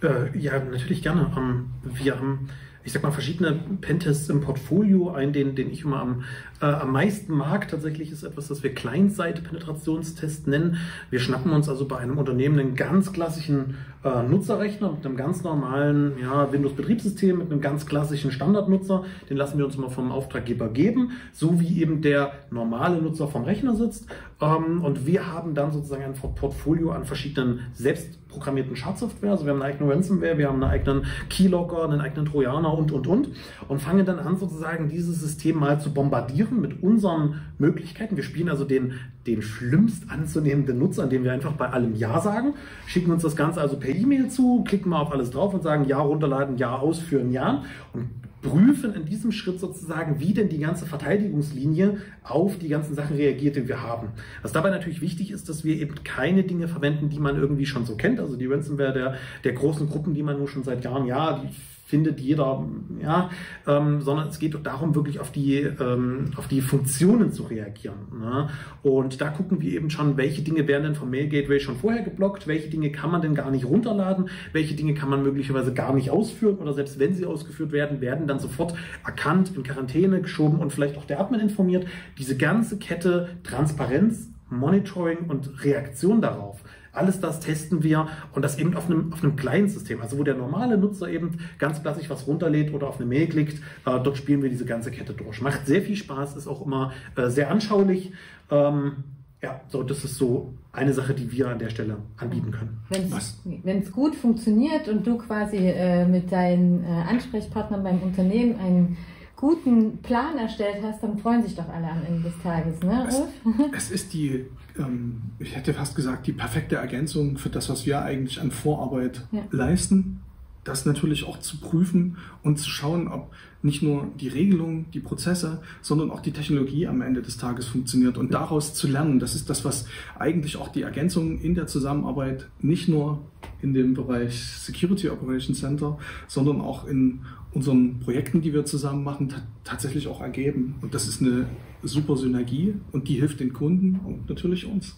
Äh, ja, natürlich gerne. Ähm, wir haben ich sag mal, verschiedene Pentests im Portfolio. Ein, den, den ich immer am, äh, am meisten mag, tatsächlich ist etwas, das wir Kleinseite-Penetrationstest nennen. Wir schnappen uns also bei einem Unternehmen einen ganz klassischen äh, Nutzerrechner mit einem ganz normalen ja, Windows-Betriebssystem, mit einem ganz klassischen Standardnutzer. Den lassen wir uns mal vom Auftraggeber geben, so wie eben der normale Nutzer vom Rechner sitzt. Ähm, und wir haben dann sozusagen ein Portfolio an verschiedenen selbst programmierten Schadsoftware. Also wir haben eine eigene Ransomware, wir haben einen eigenen Keylogger, einen eigenen Trojaner und, und, und. Und fangen dann an, sozusagen dieses System mal zu bombardieren mit unseren Möglichkeiten. Wir spielen also den, den schlimmst anzunehmenden Nutzer, indem wir einfach bei allem Ja sagen, schicken uns das Ganze also per E-Mail zu, klicken mal auf alles drauf und sagen Ja runterladen, Ja ausführen, Ja. Und prüfen in diesem Schritt sozusagen, wie denn die ganze Verteidigungslinie auf die ganzen Sachen reagiert, die wir haben. Was dabei natürlich wichtig ist, dass wir eben keine Dinge verwenden, die man irgendwie schon so kennt. Also die Ransomware der, der großen Gruppen, die man nur schon seit Jahren, ja, die findet jeder, ja, ähm, sondern es geht darum, wirklich auf die, ähm, auf die Funktionen zu reagieren. Ne? Und da gucken wir eben schon, welche Dinge werden denn vom Mail Gateway schon vorher geblockt, welche Dinge kann man denn gar nicht runterladen, welche Dinge kann man möglicherweise gar nicht ausführen oder selbst wenn sie ausgeführt werden, werden dann sofort erkannt, in Quarantäne geschoben und vielleicht auch der Admin informiert. Diese ganze Kette Transparenz, Monitoring und Reaktion darauf alles das testen wir und das eben auf einem, auf einem kleinen System, also wo der normale Nutzer eben ganz klassisch was runterlädt oder auf eine Mail klickt. Äh, dort spielen wir diese ganze Kette durch. Macht sehr viel Spaß, ist auch immer äh, sehr anschaulich. Ähm, ja, so, das ist so eine Sache, die wir an der Stelle anbieten können. Wenn es gut funktioniert und du quasi äh, mit deinen äh, Ansprechpartnern beim Unternehmen einen guten Plan erstellt hast, dann freuen sich doch alle am Ende des Tages. Ne? Es, es ist die ähm, ich hätte fast gesagt, die perfekte Ergänzung für das, was wir eigentlich an Vorarbeit ja. leisten. Das natürlich auch zu prüfen und zu schauen, ob nicht nur die Regelung, die Prozesse, sondern auch die Technologie am Ende des Tages funktioniert und daraus zu lernen. Das ist das, was eigentlich auch die Ergänzung in der Zusammenarbeit nicht nur in dem Bereich Security Operations Center, sondern auch in unseren Projekten, die wir zusammen machen, tatsächlich auch ergeben. Und das ist eine super Synergie und die hilft den Kunden und natürlich uns.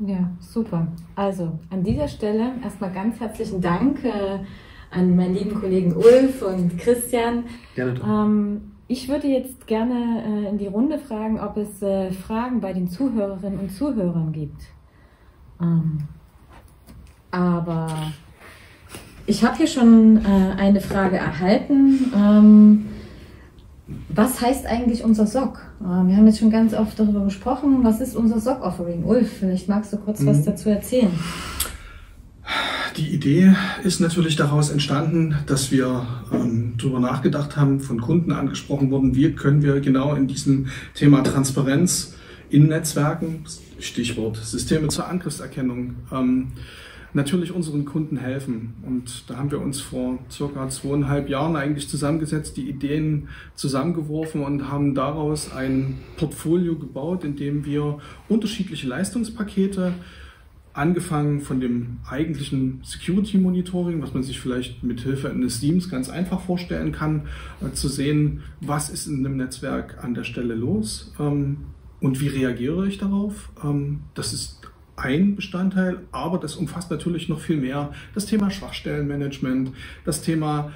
Ja, super. Also an dieser Stelle erstmal ganz herzlichen Dank äh, an meinen lieben Kollegen Ulf und Christian. Gerne. Ähm, ich würde jetzt gerne äh, in die Runde fragen, ob es äh, Fragen bei den Zuhörerinnen und Zuhörern gibt. Ähm, aber ich habe hier schon äh, eine Frage erhalten. Ähm, was heißt eigentlich unser SOC? Äh, wir haben jetzt schon ganz oft darüber gesprochen. Was ist unser SOC-Offering? Ulf, vielleicht magst du kurz mhm. was dazu erzählen. Die Idee ist natürlich daraus entstanden, dass wir ähm, darüber nachgedacht haben, von Kunden angesprochen wurden, wie können wir genau in diesem Thema Transparenz in Netzwerken, Stichwort Systeme zur Angriffserkennung, ähm, natürlich unseren Kunden helfen. Und da haben wir uns vor circa zweieinhalb Jahren eigentlich zusammengesetzt, die Ideen zusammengeworfen und haben daraus ein Portfolio gebaut, in dem wir unterschiedliche Leistungspakete angefangen von dem eigentlichen Security Monitoring, was man sich vielleicht mit Hilfe eines Teams ganz einfach vorstellen kann, äh, zu sehen, was ist in einem Netzwerk an der Stelle los ähm, und wie reagiere ich darauf. Ähm, das ist ein Bestandteil, aber das umfasst natürlich noch viel mehr. Das Thema Schwachstellenmanagement, das Thema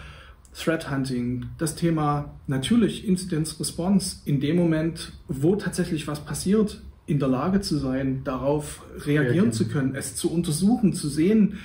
Threat Hunting, das Thema natürlich Incidence Response in dem Moment, wo tatsächlich was passiert, in der Lage zu sein, darauf reagieren Reagieren. zu können, es zu untersuchen, zu sehen,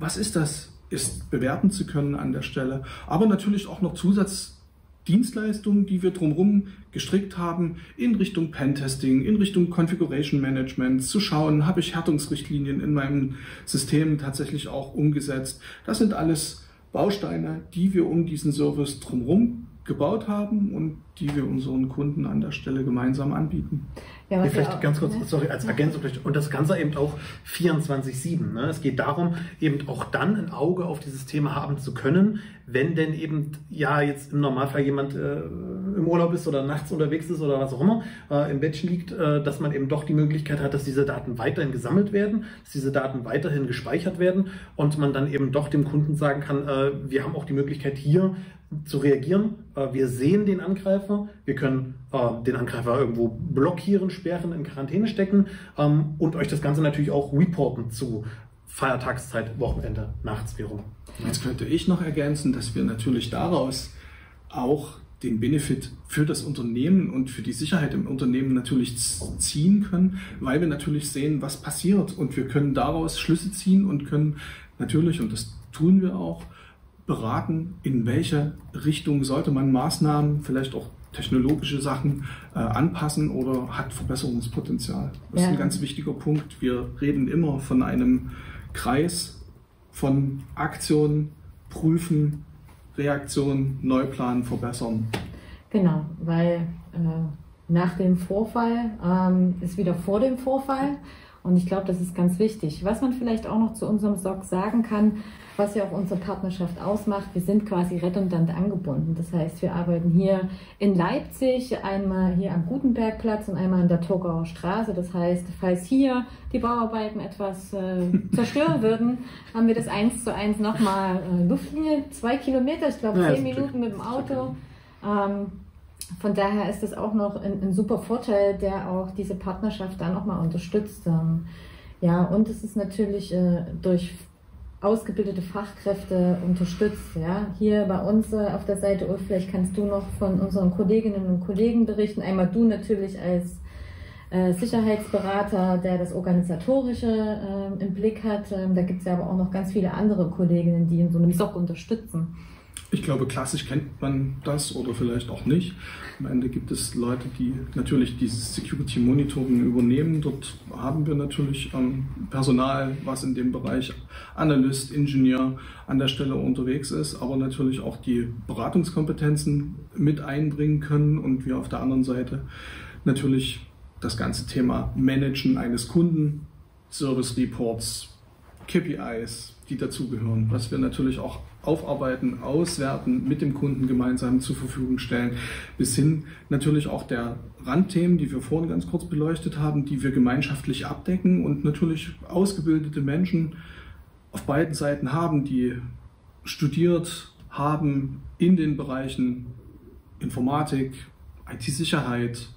was ist das, ist bewerten zu können an der Stelle. Aber natürlich auch noch Zusatzdienstleistungen, die wir drumherum gestrickt haben, in Richtung Pentesting, in Richtung Configuration Management, zu schauen, habe ich Härtungsrichtlinien in meinem System tatsächlich auch umgesetzt. Das sind alles Bausteine, die wir um diesen Service drumherum gebaut haben und die wir unseren Kunden an der Stelle gemeinsam anbieten. Ja, vielleicht ganz kurz, sorry, als Ergänzung vielleicht, und das Ganze eben auch 24-7. Ne? Es geht darum, eben auch dann ein Auge auf dieses Thema haben zu können, wenn denn eben ja jetzt im Normalfall jemand äh, im Urlaub ist oder nachts unterwegs ist oder was auch immer, äh, im Bettchen liegt, äh, dass man eben doch die Möglichkeit hat, dass diese Daten weiterhin gesammelt werden, dass diese Daten weiterhin gespeichert werden und man dann eben doch dem Kunden sagen kann, äh, wir haben auch die Möglichkeit hier zu reagieren. Äh, wir sehen den Angreifer, wir können äh, den Angreifer irgendwo blockieren, sperren, in Quarantäne stecken ähm, und euch das Ganze natürlich auch reporten zu Feiertagszeit, Wochenende, nachts wie rum. Jetzt könnte ich noch ergänzen, dass wir natürlich daraus auch den Benefit für das Unternehmen und für die Sicherheit im Unternehmen natürlich ziehen können, weil wir natürlich sehen, was passiert und wir können daraus Schlüsse ziehen und können natürlich, und das tun wir auch, beraten, in welche Richtung sollte man Maßnahmen, vielleicht auch technologische Sachen äh, anpassen oder hat Verbesserungspotenzial. Das ja. ist ein ganz wichtiger Punkt. Wir reden immer von einem Kreis von Aktionen, Prüfen, Reaktion, Neuplan, Verbessern. Genau, weil äh, nach dem Vorfall ähm, ist wieder vor dem Vorfall. Und ich glaube, das ist ganz wichtig. Was man vielleicht auch noch zu unserem SOC sagen kann, was ja auch unsere Partnerschaft ausmacht, wir sind quasi redundant angebunden. Das heißt, wir arbeiten hier in Leipzig, einmal hier am Gutenbergplatz und einmal an der Togauer Straße. Das heißt, falls hier die Bauarbeiten etwas äh, zerstören würden, haben wir das eins zu eins nochmal äh, Luftlinie, zwei Kilometer, ich glaube ja, zehn Minuten mit dem Auto. Ähm, von daher ist das auch noch ein, ein, super Vorteil, der auch diese Partnerschaft dann nochmal unterstützt. Ähm, ja, und es ist natürlich äh, durch ausgebildete Fachkräfte unterstützt. Ja, hier bei uns äh, auf der Seite, Ulf, vielleicht kannst du noch von unseren Kolleginnen und Kollegen berichten. Einmal du natürlich als äh, Sicherheitsberater, der das Organisatorische äh, im Blick hat. Ähm, da gibt es ja aber auch noch ganz viele andere Kolleginnen, die in so einem SOC unterstützen. Ich glaube, klassisch kennt man das oder vielleicht auch nicht. Am Ende gibt es Leute, die natürlich dieses Security Monitoring übernehmen. Dort haben wir natürlich ähm, Personal, was in dem Bereich Analyst, Ingenieur an der Stelle unterwegs ist, aber natürlich auch die Beratungskompetenzen mit einbringen können und wir auf der anderen Seite natürlich das ganze Thema Managen eines Kunden, Service Reports, KPIs, die dazugehören, was wir natürlich auch aufarbeiten, auswerten, mit dem Kunden gemeinsam zur Verfügung stellen, bis hin natürlich auch der Randthemen, die wir vorhin ganz kurz beleuchtet haben, die wir gemeinschaftlich abdecken und natürlich ausgebildete Menschen auf beiden Seiten haben, die studiert haben in den Bereichen Informatik, IT-Sicherheit,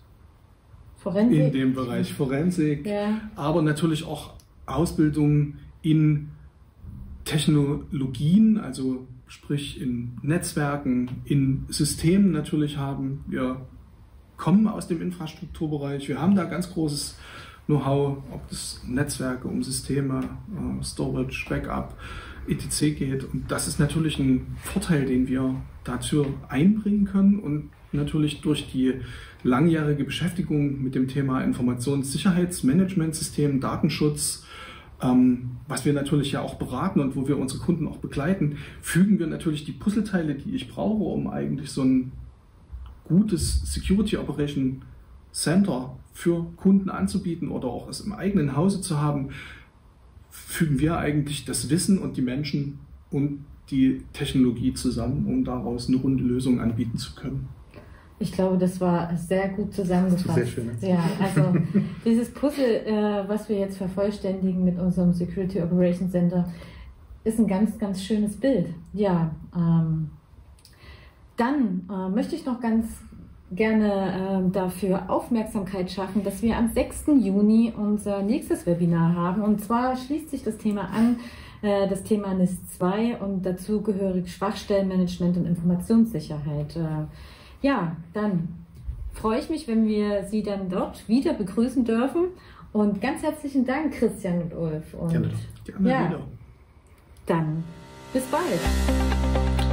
in dem Bereich Forensik, ja. aber natürlich auch Ausbildung in Technologien, also sprich in Netzwerken, in Systemen natürlich haben. Wir kommen aus dem Infrastrukturbereich, wir haben da ganz großes Know-how, ob das Netzwerke, um Systeme, äh, Storage, Backup, etc. geht. Und das ist natürlich ein Vorteil, den wir dazu einbringen können und natürlich durch die langjährige Beschäftigung mit dem Thema Informationssicherheitsmanagementsystem, Datenschutz, was wir natürlich ja auch beraten und wo wir unsere Kunden auch begleiten, fügen wir natürlich die Puzzleteile, die ich brauche, um eigentlich so ein gutes Security Operation Center für Kunden anzubieten oder auch es im eigenen Hause zu haben, fügen wir eigentlich das Wissen und die Menschen und die Technologie zusammen, um daraus eine runde Lösung anbieten zu können. Ich glaube, das war sehr gut zusammengefasst. Sehr schön. Ja, also dieses Puzzle, äh, was wir jetzt vervollständigen mit unserem Security Operations Center, ist ein ganz, ganz schönes Bild. Ja, ähm, dann äh, möchte ich noch ganz gerne äh, dafür Aufmerksamkeit schaffen, dass wir am 6. Juni unser nächstes Webinar haben. Und zwar schließt sich das Thema an, äh, das Thema NIS 2 und dazugehörig Schwachstellenmanagement und Informationssicherheit. Äh, ja, dann freue ich mich, wenn wir Sie dann dort wieder begrüßen dürfen. Und ganz herzlichen Dank, Christian und Ulf. Und Gerne Gerne Ja. wieder. dann bis bald.